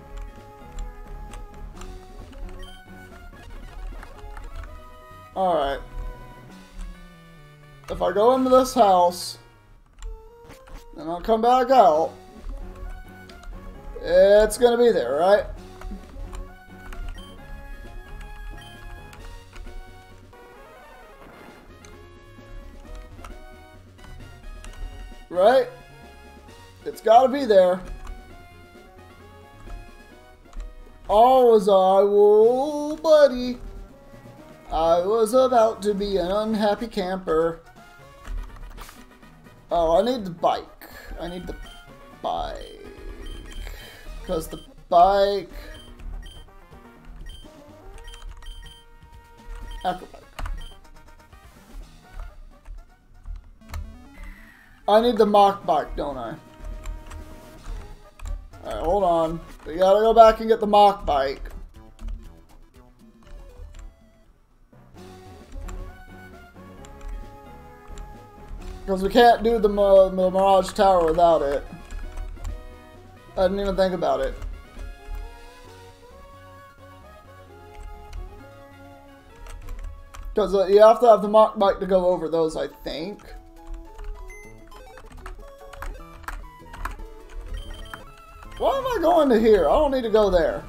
Alright. If I go into this house, and I'll come back out, it's gonna be there, right? Right? It's gotta be there. All was I, whoa, buddy. I was about to be an unhappy camper. Oh, I need the bike. I need the bike. Because the bike... Acro bike. I need the Mach Bike, don't I? Alright, hold on. We gotta go back and get the Mach Bike. Because we can't do the, the Mirage Tower without it. I didn't even think about it. Because uh, you have to have the Mach Bike to go over those, I think. Why am I going to here? I don't need to go there.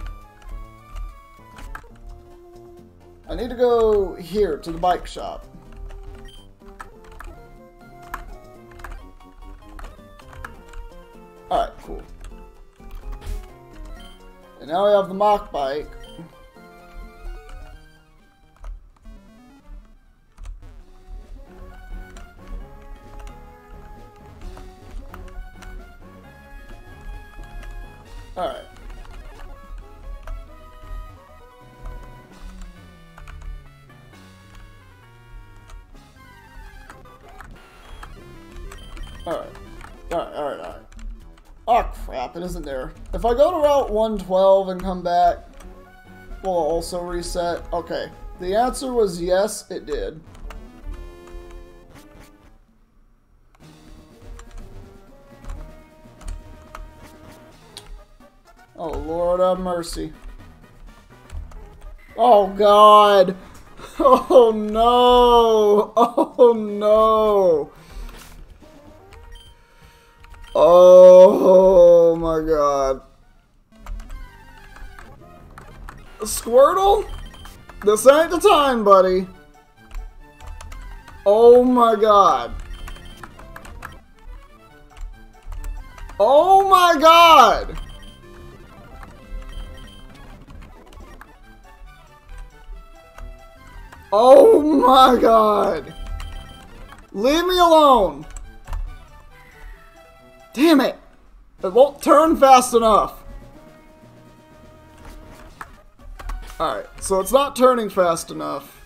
I need to go here to the bike shop. Alright, cool. And now we have the Mach Bike. Alright. Crap, it isn't there. If I go to Route 112 and come back, will also reset? Okay. The answer was yes, it did. Oh, Lord have mercy. Oh, God. Oh, no. Oh, no. Oh, my God. Squirtle? This ain't the time, buddy. Oh, my God. Oh, my God. Oh my god! Leave me alone! Damn it! It won't turn fast enough! Alright, so it's not turning fast enough.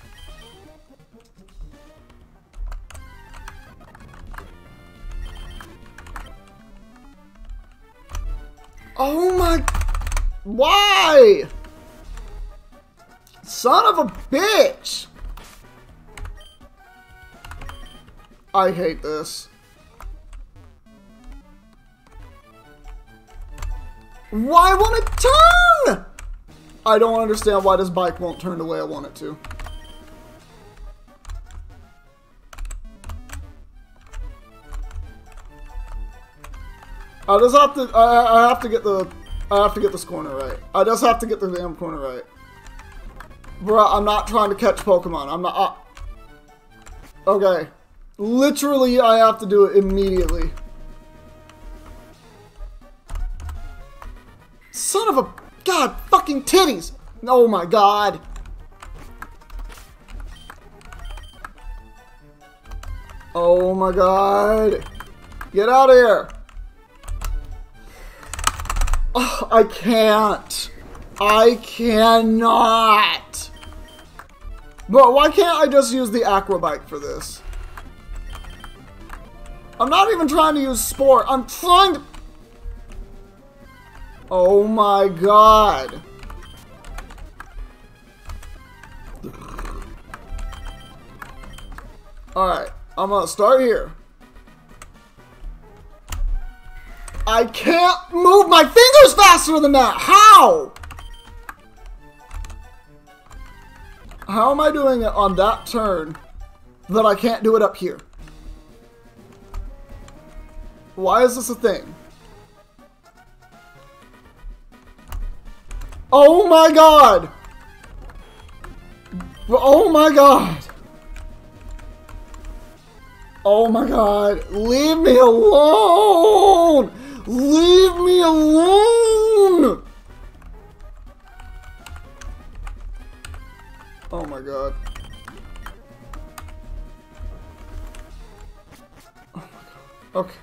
Oh my... Why? Son of a bitch! I hate this. Why won't it turn? I don't understand why this bike won't turn the way I want it to. I just have to. I, I have to get the. I have to get this corner right. I just have to get the damn corner right. Bruh, I'm not trying to catch Pokemon. I'm not. Uh, okay. Literally, I have to do it immediately. Son of a god, fucking titties! Oh my god. Oh my god. Get out of here. Ugh, I can't. I cannot. But why can't I just use the Acro Bike for this? I'm not even trying to use Sport. I'm trying to... Oh my god. Alright, I'm gonna start here. I can't move my fingers faster than that! How? How am I doing it on that turn that I can't do it up here? Why is this a thing? Oh my god! Oh my god! Oh my god! Leave me alone! Leave me alone! Oh my god. Okay.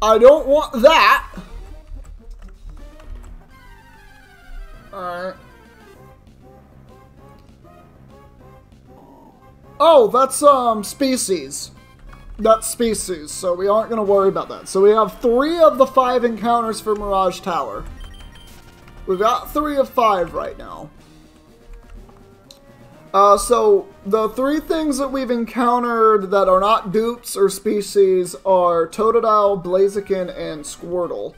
I don't want that. Alright. Oh, that's, um, species. That's species, so we aren't going to worry about that. So we have three of the five encounters for Mirage Tower. We've got three of five right now. Uh, so the three things that we've encountered that are not dupes or species are Totodile, Blaziken, and Squirtle.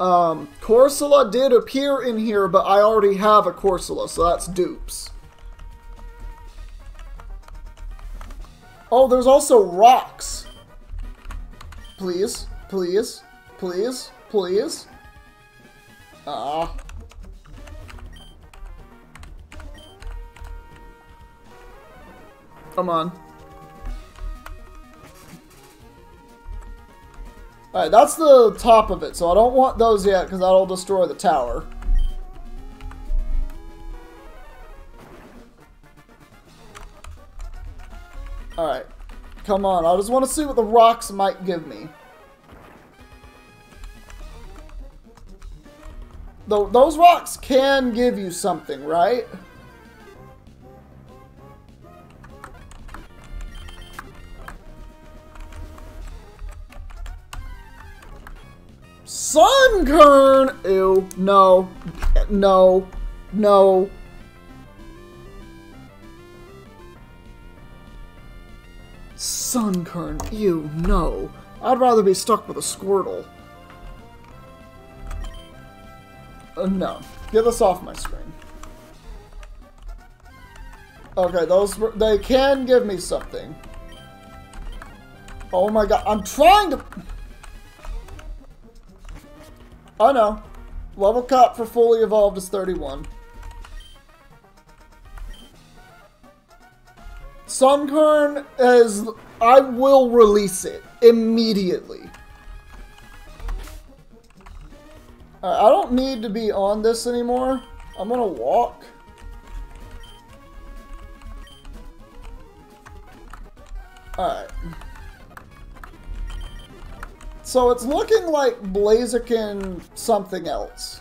Um, Corsola did appear in here, but I already have a Corsola, so that's dupes. Oh, there's also rocks. Please, please, please, please. Ah. Come on. Alright, that's the top of it, so I don't want those yet because that'll destroy the tower. Alright, come on. I just want to see what the rocks might give me. Th those rocks can give you something, right? Right? Sunkern! Ew, no, no, no. Sunkern, ew, no. I'd rather be stuck with a Squirtle. Uh, no. Get this off my screen. Okay, those were- they can give me something. Oh my god, I'm trying to. Oh, I know. Level cap for fully evolved is 31. Sunkern is. I will release it immediately. Alright, I don't need to be on this anymore. I'm gonna walk. Alright. So it's looking like Blaziken something else.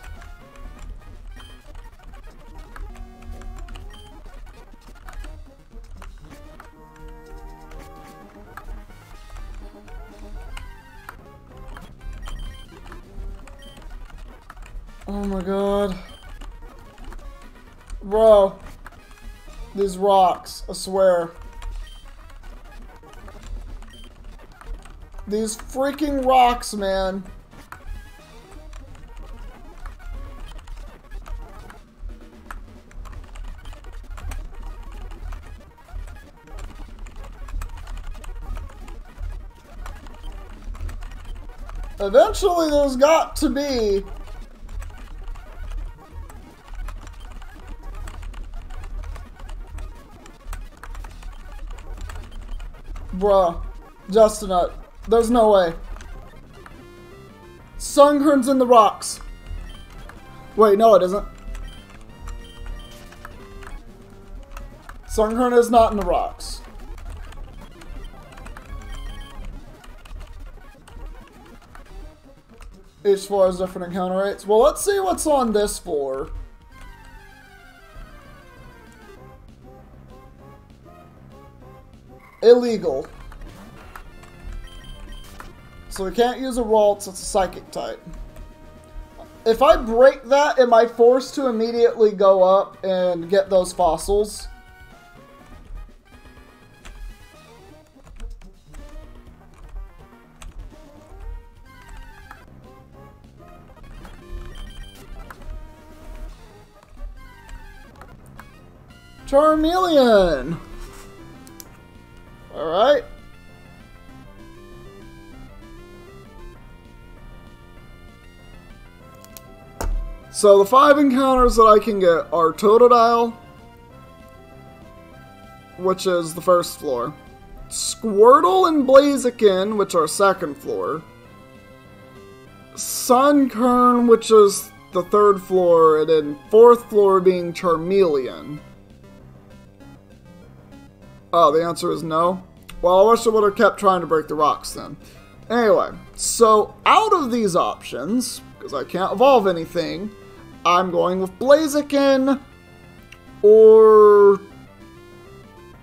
Oh my god. Bro. These rocks, I swear. These freaking rocks, man. Eventually, there's got to be Bruh. Justin, uh, there's no way. Sunkern's in the rocks. Wait, no it isn't. Sunkern is not in the rocks. Each floor has different encounter rates. Well, let's see what's on this floor. Illegal. So we can't use a waltz, it's a psychic type. If I break that, am I forced to immediately go up and get those fossils? Charmeleon! Alright. So the five encounters that I can get are Totodile, which is the first floor. Squirtle and Blaziken, which are second floor. Sunkern, which is the third floor, and then fourth floor being Charmeleon. Oh, the answer is no? Well, I wish I would have kept trying to break the rocks then. Anyway, so out of these options, because I can't evolve anything, I'm going with Blaziken, or...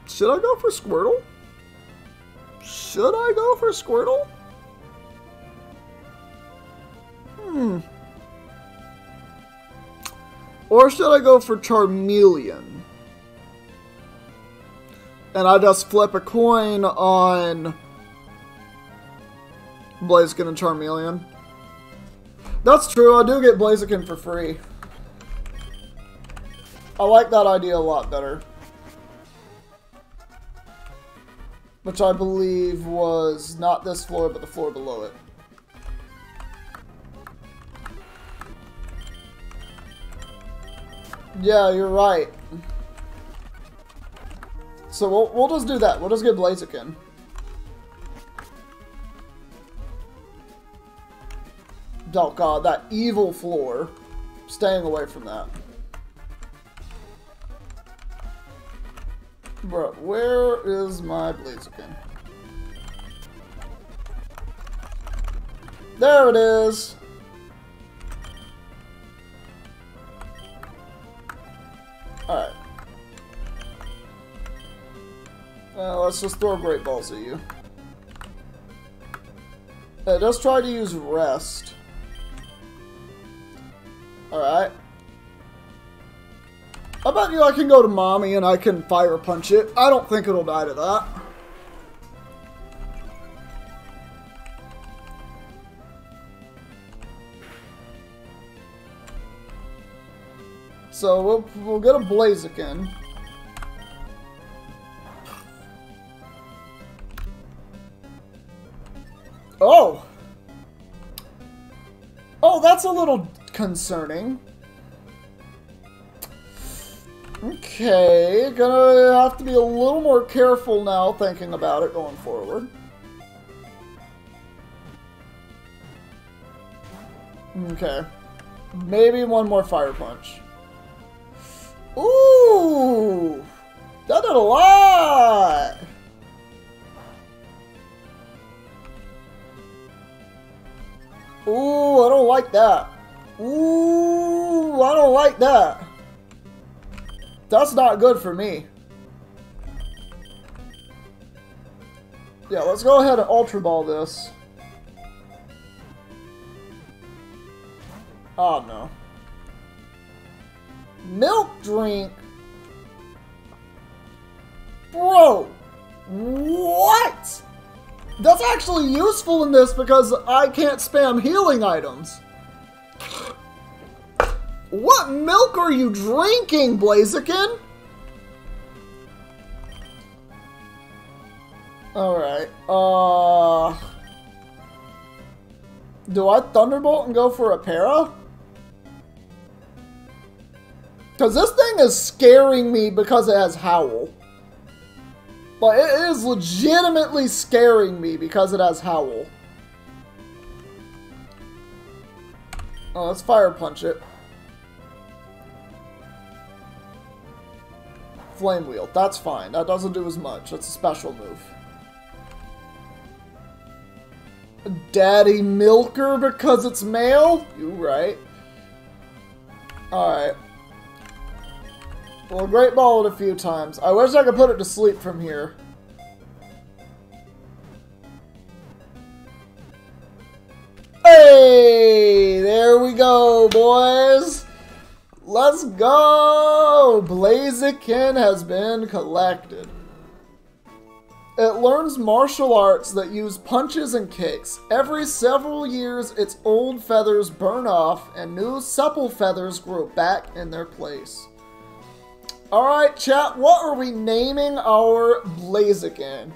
Should I go for Squirtle? Should I go for Squirtle? Hmm. Or should I go for Charmeleon? and I just flip a coin on Blaziken and Charmeleon. That's true, I do get Blaziken for free. I like that idea a lot better. Which I believe was not this floor, but the floor below it. Yeah, you're right. So we'll, we'll just do that. We'll just get Blaziken. Oh god, that evil floor. Staying away from that. Bro, where is my Blaziken? There it is! Alright. Uh, let's just throw Great Balls at you. Let's try to use Rest. Alright. I bet you I can go to mommy and I can fire punch it. I don't think it'll die to that. So we'll, we'll get a Blaziken. Oh! Oh, that's a little concerning. Okay, gonna have to be a little more careful now thinking about it going forward. Okay. Maybe one more fire punch. Ooh! That did a lot! Ooh, I don't like that. Ooh, I don't like that. That's not good for me. Yeah, let's go ahead and Ultra Ball this. Oh no. Milk drink? Bro! What? That's actually useful in this because I can't spam healing items. What milk are you drinking, Blaziken? Alright, uh... Do I Thunderbolt and go for a para? Because this thing is scaring me because it has Howl. But it is legitimately scaring me because it has Howl. Oh, let's Fire Punch it. Flame Wheel, that's fine. That doesn't do as much. That's a special move. Daddy Milker because it's male? You right. Alright. Well, Great Ball it a few times. I wish I could put it to sleep from here. Hey! There we go, boys! Let's go! Blaziken has been collected. It learns martial arts that use punches and kicks. Every several years, its old feathers burn off and new supple feathers grow back in their place. Alright, chat, what are we naming our Blaziken?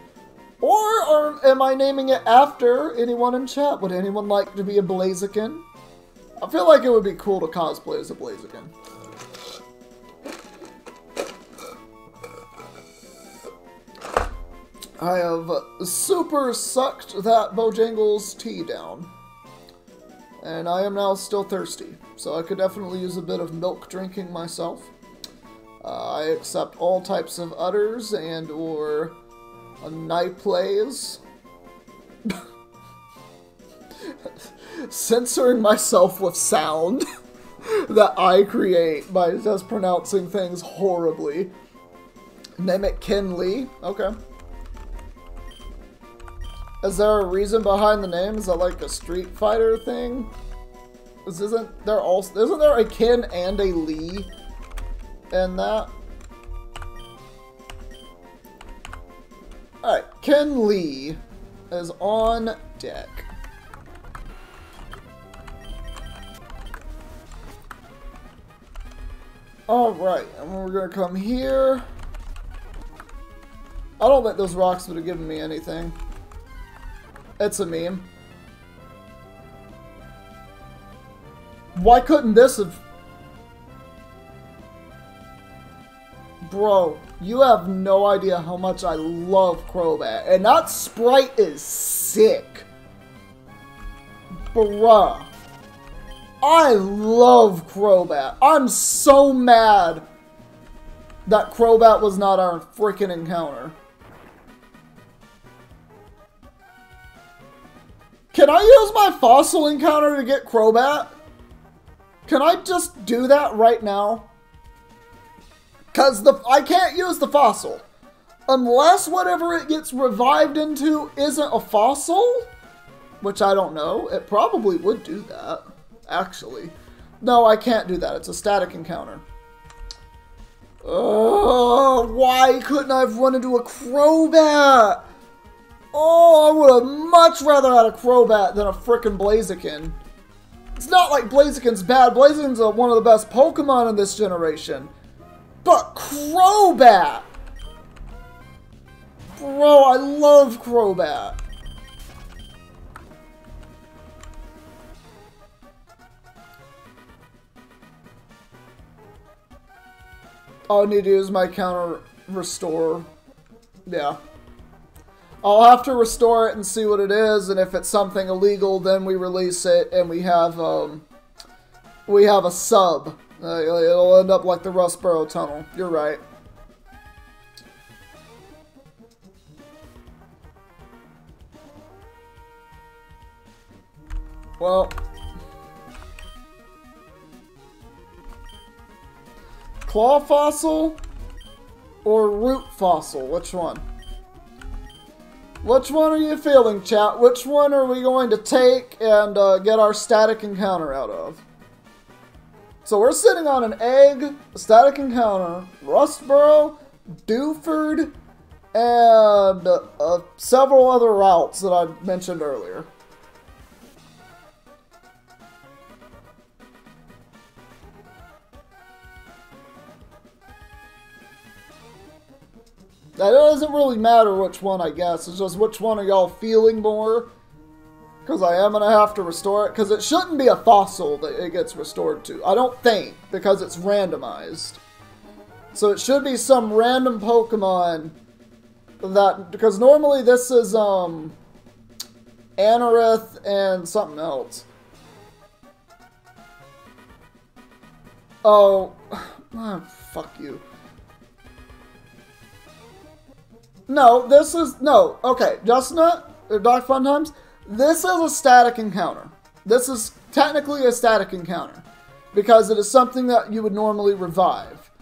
Or, or am I naming it after anyone in chat? Would anyone like to be a Blaziken? I feel like it would be cool to cosplay as a Blaziken. I have super sucked that Bojangles tea down. And I am now still thirsty, so I could definitely use a bit of milk drinking myself. Uh, I accept all types of udders and or a night plays. Censoring myself with sound that I create by just pronouncing things horribly. Mimic Lee. Okay. Is there a reason behind the name? Is that like a Street Fighter thing? This isn't there also isn't there a Ken and a Lee in that? Alright, Ken Lee is on deck. Alright, and we're gonna come here. I don't think those rocks would have given me anything. It's a meme. Why couldn't this have... Bro, you have no idea how much I love Crobat. And that sprite is sick. Bruh. I love Crobat. I'm so mad that Crobat was not our freaking encounter. Can I use my fossil encounter to get Crobat? Can I just do that right now? Because the I can't use the fossil. Unless whatever it gets revived into isn't a fossil. Which I don't know. It probably would do that, actually. No, I can't do that. It's a static encounter. Oh, why couldn't I have run into a Crobat? Oh, I would have much rather had a Crobat than a frickin' Blaziken. It's not like Blaziken's bad. Blaziken's one of the best Pokemon in this generation. But Crobat! Bro, I love Crobat. All I need to do is my counter restore. Yeah. I'll have to restore it and see what it is, and if it's something illegal, then we release it, and we have um, we have a sub. Uh, it'll end up like the Rustboro Tunnel. You're right. Well, claw fossil or root fossil? Which one? Which one are you feeling, chat? Which one are we going to take and uh, get our static encounter out of? So we're sitting on an egg, static encounter, Rustboro, Dewford, and uh, several other routes that I mentioned earlier. That doesn't really matter which one, I guess. It's just which one are y'all feeling more. Because I am going to have to restore it. Because it shouldn't be a fossil that it gets restored to. I don't think. Because it's randomized. So it should be some random Pokemon that... Because normally this is, um... Anorith and something else. Oh... ah, fuck you. No, this is no. Okay, Justna or uh, Doc Fun Times. This is a static encounter. This is technically a static encounter because it is something that you would normally revive,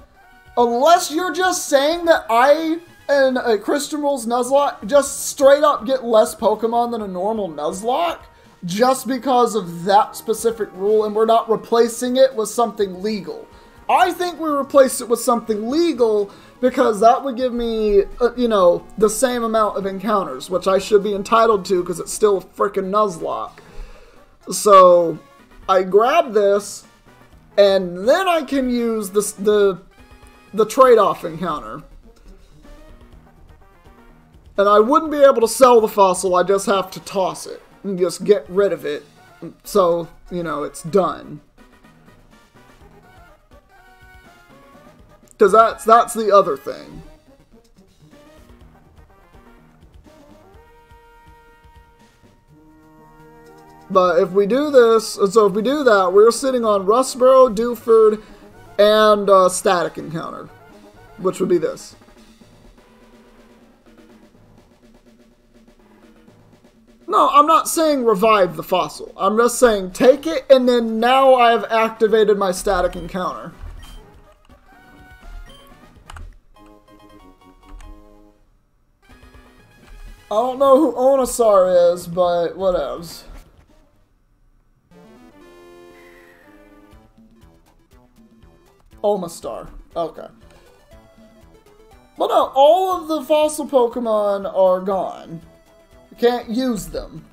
unless you're just saying that I and a Christian Rules Nuzlocke just straight up get less Pokemon than a normal Nuzlocke just because of that specific rule, and we're not replacing it with something legal. I think we replace it with something legal because that would give me, uh, you know, the same amount of encounters, which I should be entitled to because it's still a freaking Nuzlocke. So I grab this, and then I can use the the trade-off encounter. And I wouldn't be able to sell the fossil, I just have to toss it and just get rid of it. So, you know, it's done. Because that's, that's the other thing. But if we do this, so if we do that, we're sitting on Rustboro, Dewford, and uh, Static Encounter, which would be this. No, I'm not saying revive the fossil. I'm just saying take it, and then now I have activated my Static Encounter. I don't know who Onisar is, but whatevs. Omastar. Okay. But no, all of the fossil Pokemon are gone. You can't use them.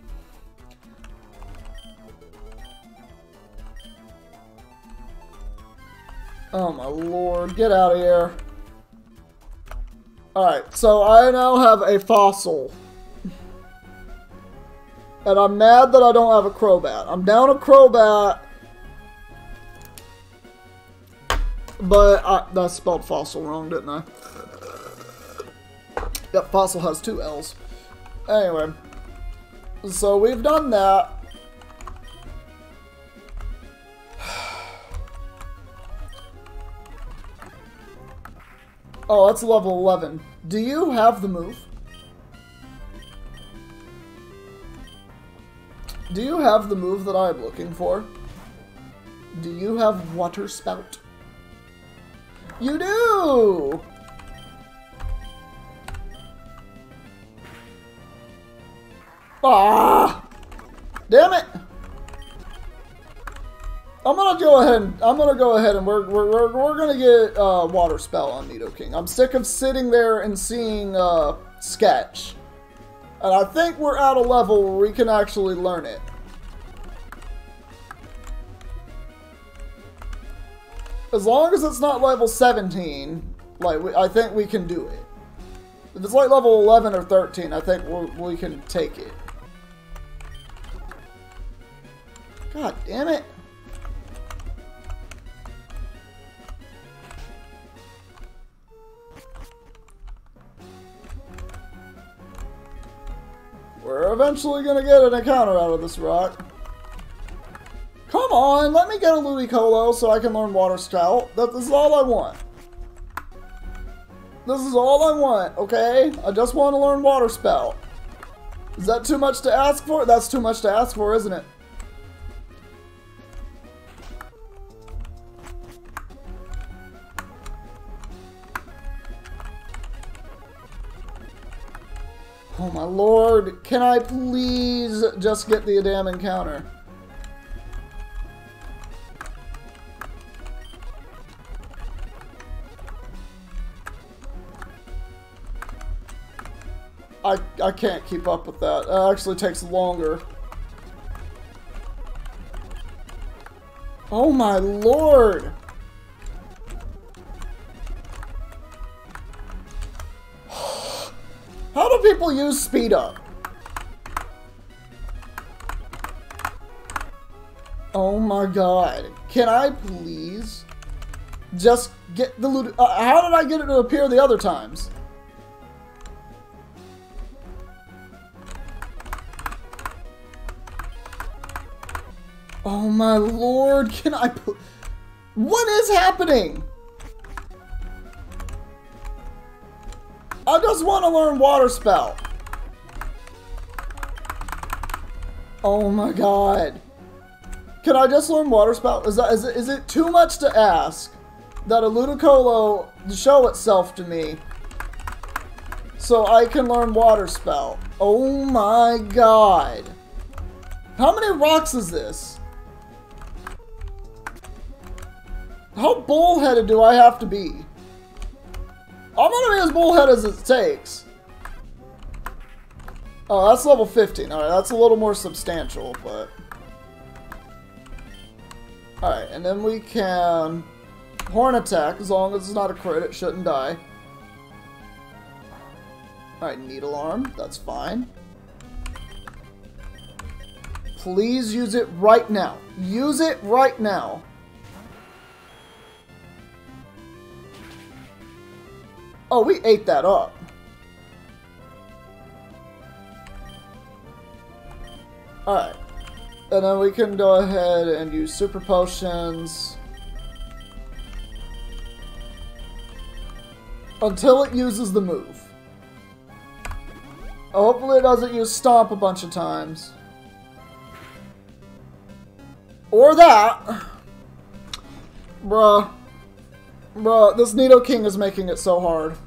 Oh my lord, get out of here. Alright, so I now have a fossil. And I'm mad that I don't have a Crobat. I'm down a Crobat. But I, that spelled fossil wrong, didn't I? Yep, fossil has two L's. Anyway. So we've done that. Oh, that's level 11. Do you have the move? Do you have the move that I'm looking for? Do you have Water Spout? You do! Ah! Damn it! I'm gonna go ahead and I'm gonna go ahead and we're we're, we're, we're gonna get uh, water spell on Nidoking. I'm sick of sitting there and seeing uh, sketch, and I think we're at a level where we can actually learn it. As long as it's not level 17, like we, I think we can do it. If it's like level 11 or 13, I think we we can take it. God damn it. We're eventually gonna get an encounter out of this rock. Come on, let me get a Ludicolo so I can learn Water Spout. That, this is all I want. This is all I want, okay? I just want to learn Water Spout. Is that too much to ask for? That's too much to ask for, isn't it? Oh my lord, can I please just get the damn encounter? I, I can't keep up with that. It actually takes longer. Oh my lord! How do people use speed up? Oh my god. Can I please just get the loot? Uh, how did I get it to appear the other times? Oh my lord, can I. What is happening? I just want to learn water spout. Oh my god. Can I just learn water spout? Is that is it, is it too much to ask that a Ludicolo show itself to me so I can learn water spout? Oh my god. How many rocks is this? How bullheaded do I have to be? I'm gonna be as bullheaded as it takes. Oh, that's level 15. Alright, that's a little more substantial, but... Alright, and then we can... Horn attack, as long as it's not a crit, it shouldn't die. Alright, Needle Arm, that's fine. Please use it right now. Use it right now. Oh, we ate that up. Alright. And then we can go ahead and use super potions. Until it uses the move. Oh, hopefully it doesn't use stomp a bunch of times. Or that. Bruh. Bruh, this Nidoking is making it so hard.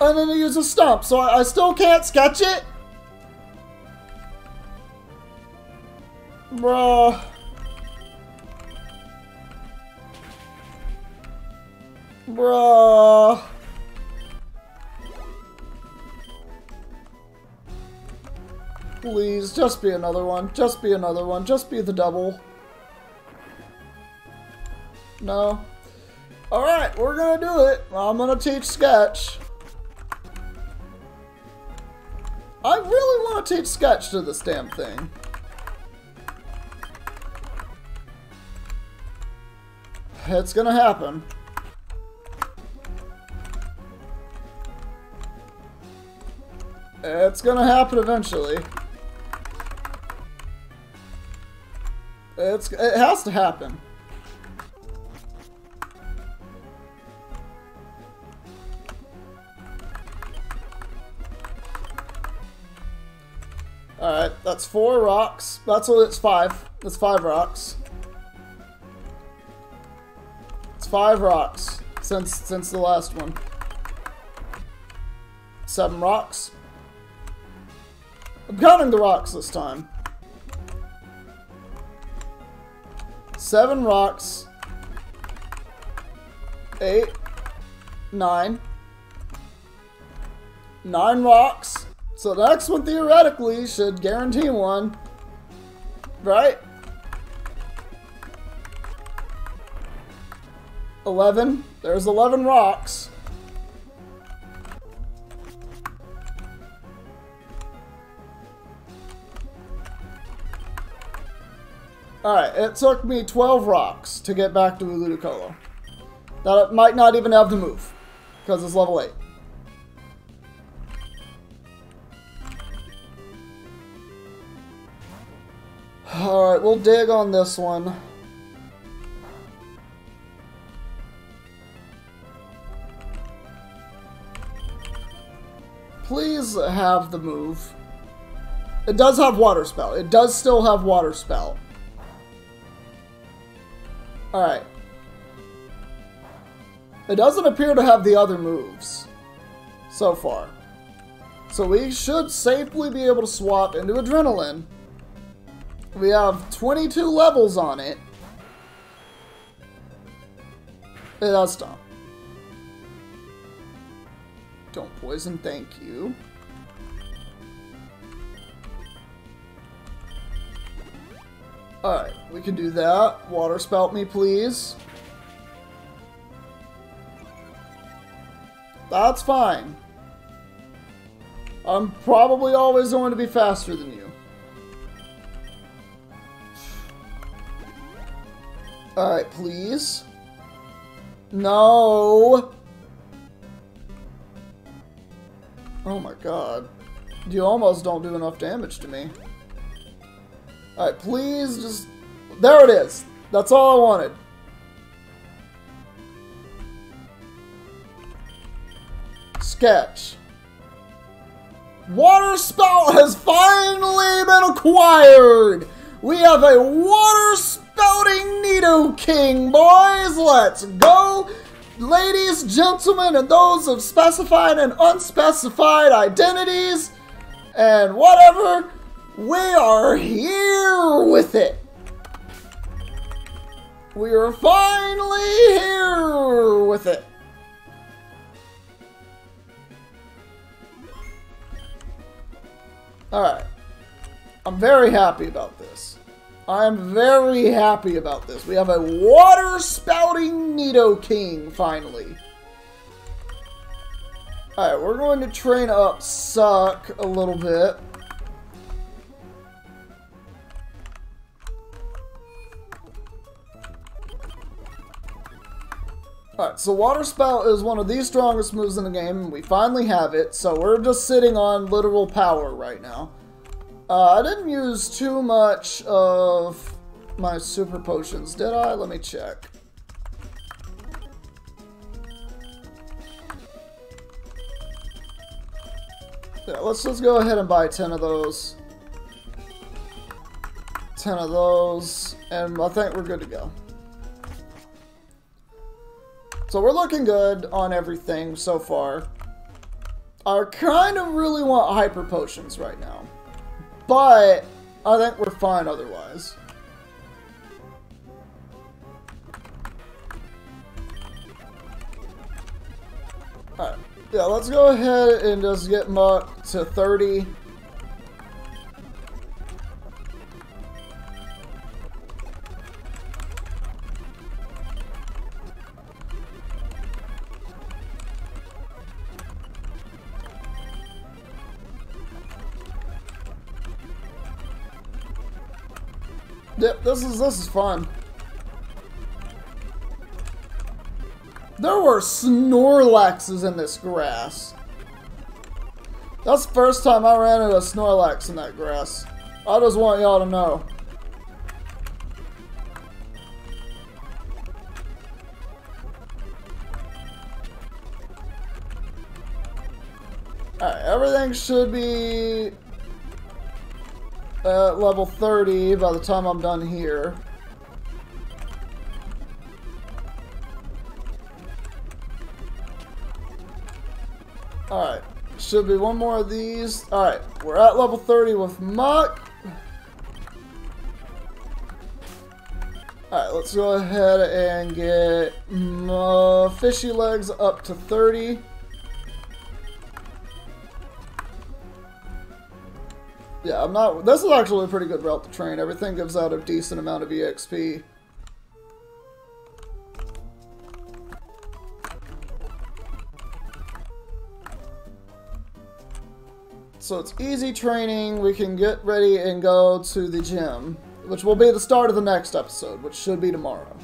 And then it uses stomp, so I, I still can't sketch it? Bruh. Bruh. Please, just be another one. Just be another one. Just be the double. No. Alright, we're gonna do it. I'm gonna teach Sketch. I really want to teach Sketch to this damn thing. It's gonna happen. It's gonna happen eventually. It's it has to happen. Alright, that's four rocks. That's what it's five. That's five rocks. It's five rocks since since the last one. Seven rocks. I'm counting the rocks this time. Seven rocks. Eight. Nine. Nine rocks. So the next one theoretically should guarantee one. Right? 11. There's 11 rocks. Alright, it took me 12 rocks to get back to Ludicolo. That might not even have to move, because it's level 8. Alright, we'll dig on this one. Please have the move. It does have water spout. It does still have water spout. Alright. It doesn't appear to have the other moves. So far. So we should safely be able to swap into Adrenaline. We have 22 levels on it. It does stop. Don't poison, thank you. Alright, we can do that. Water spout me, please. That's fine. I'm probably always going to be faster than you. Alright, please. No. Oh my god. You almost don't do enough damage to me. Alright, please just... There it is! That's all I wanted. Sketch. Water spout has finally been acquired! We have a water spouting Nidoking, boys! Let's go! Ladies, gentlemen, and those of specified and unspecified identities, and whatever, we are here with it! We are finally here with it! Alright. I'm very happy about this. I'm very happy about this. We have a water spouting Nidoking, finally. Alright, we're going to train up Suck a little bit. Alright, so Water Spout is one of the strongest moves in the game, and we finally have it, so we're just sitting on literal power right now. Uh, I didn't use too much of my super potions, did I? Let me check. Yeah, let's just go ahead and buy 10 of those. 10 of those, and I think we're good to go. So we're looking good on everything so far. I kind of really want hyper potions right now. But I think we're fine otherwise. Alright. Yeah, let's go ahead and just get Muck to 30. Yep, this is this is fun. There were Snorlaxes in this grass. That's the first time I ran into a Snorlax in that grass. I just want y'all to know. Alright, everything should be at level 30 by the time I'm done here. Alright, should be one more of these. Alright, we're at level 30 with Muck. Alright, let's go ahead and get uh, Fishy Legs up to 30. Yeah, I'm not. This is actually a pretty good route to train. Everything gives out a decent amount of EXP. So it's easy training. We can get ready and go to the gym, which will be the start of the next episode, which should be tomorrow.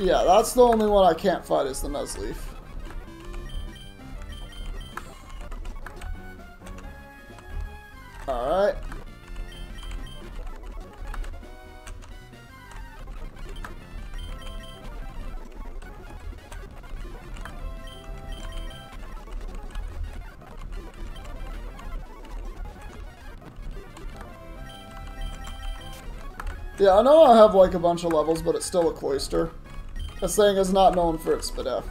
Yeah, that's the only one I can't fight is the Nuzleaf. Alright. Yeah, I know I have like a bunch of levels, but it's still a Cloyster. This thing is not known for its SPDF.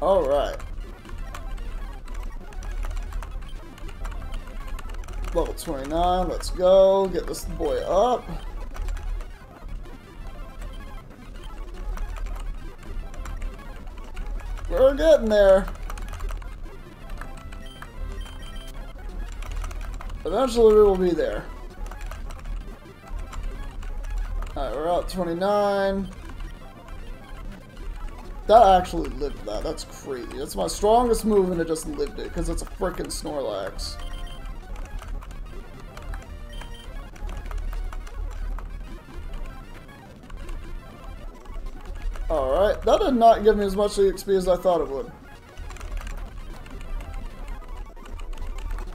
Alright. Level 29, let's go. Get this boy up. We're getting there. Eventually we will be there. Alright, we're at 29. That actually lived that. That's crazy. That's my strongest move and it just lived it because it's a freaking Snorlax. Alright, that did not give me as much EXP as I thought it would.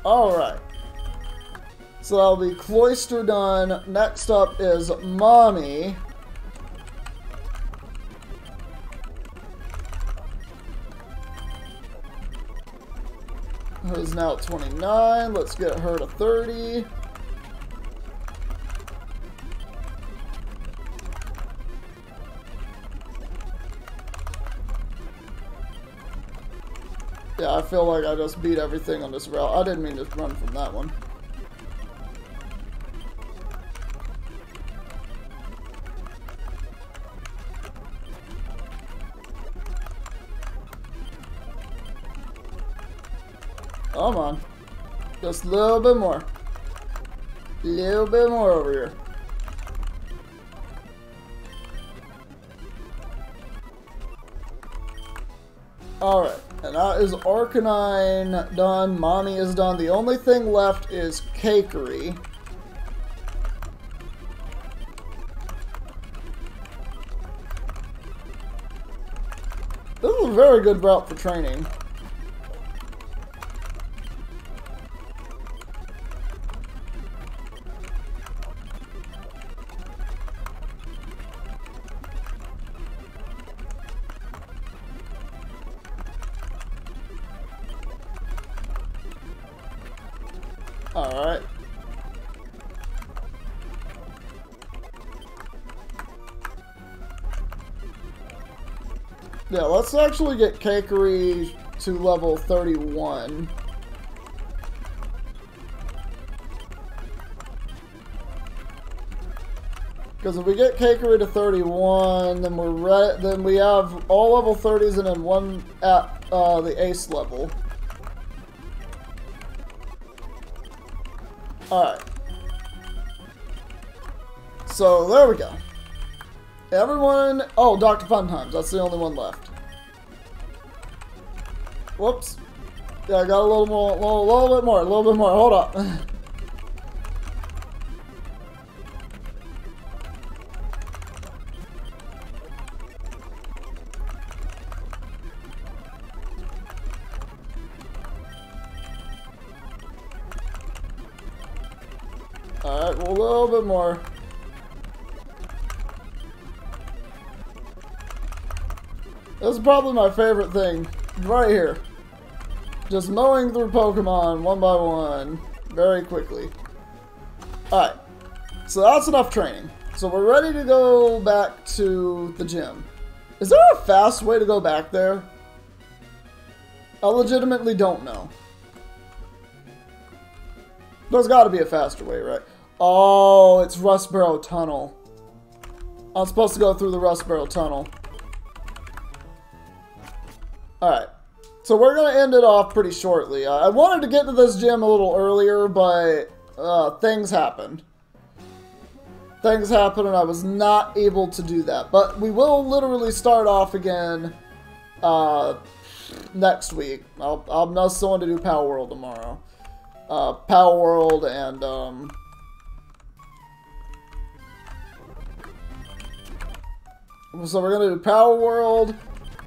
Alright. So that'll be Cloyster done. Next up is Mommy. Who's now at 29. Let's get her to 30. Yeah, I feel like I just beat everything on this route. I didn't mean to run from that one. Come on. Just a little bit more. A little bit more over here. Alright, that is Arcanine done. Mommy is done. The only thing left is Cakery. This is a very good route for training. Let's actually get Cakery to level 31. Because if we get Cakery to 31, then we're re then we have all level 30s and then one at uh, the ace level. Alright. So, there we go. Everyone... Oh, Dr. Funtimes. That's the only one left. Whoops. Yeah, I got a little more, a little, little bit more, a little bit more. Hold up. Alright, well, a little bit more. This is probably my favorite thing. Right here. Just mowing through Pokemon one by one. Very quickly. Alright. So that's enough training. So we're ready to go back to the gym. Is there a fast way to go back there? I legitimately don't know. There's got to be a faster way, right? Oh, it's Rustboro Tunnel. I'm supposed to go through the Rustboro Tunnel. Alright. So we're going to end it off pretty shortly. I wanted to get to this gym a little earlier, but uh, things happened. Things happened and I was not able to do that. But we will literally start off again uh, next week. I'll, I'm not still to do Palworld tomorrow. Uh, Palworld and... Um, so we're going to do Palworld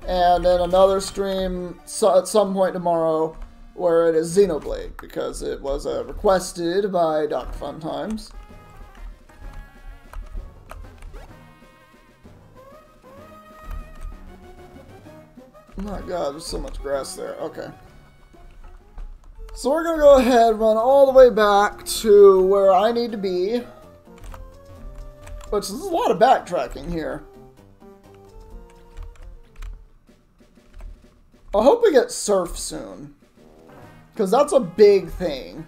and then another stream so, at some point tomorrow where it is Xenoblade because it was uh, requested by Dr. Fun Times. Oh my god, there's so much grass there. Okay. So we're gonna go ahead, run all the way back to where I need to be. Which is a lot of backtracking here. I hope we get surf soon. Because that's a big thing.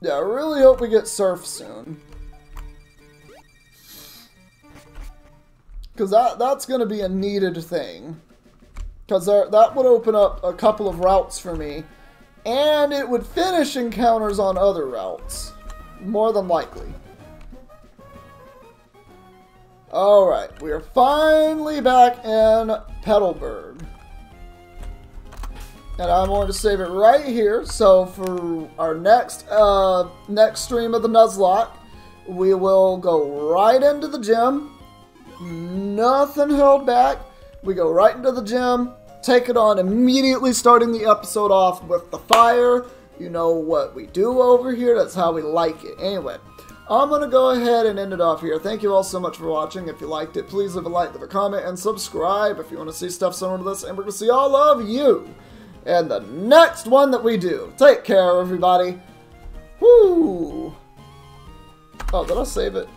Yeah, I really hope we get surf soon. Because that, that's going to be a needed thing. Because that would open up a couple of routes for me. And it would finish encounters on other routes. More than likely. Alright, we are finally back in Petalburg. And I'm going to save it right here. So for our next uh, next stream of the Nuzlocke, we will go right into the gym. Nothing held back. We go right into the gym, take it on immediately starting the episode off with the fire. You know what we do over here. That's how we like it. Anyway, I'm going to go ahead and end it off here. Thank you all so much for watching. If you liked it, please leave a like, leave a comment, and subscribe if you want to see stuff similar to this. And we're going to see all of you in the next one that we do. Take care, everybody. Woo! Oh, did I save it?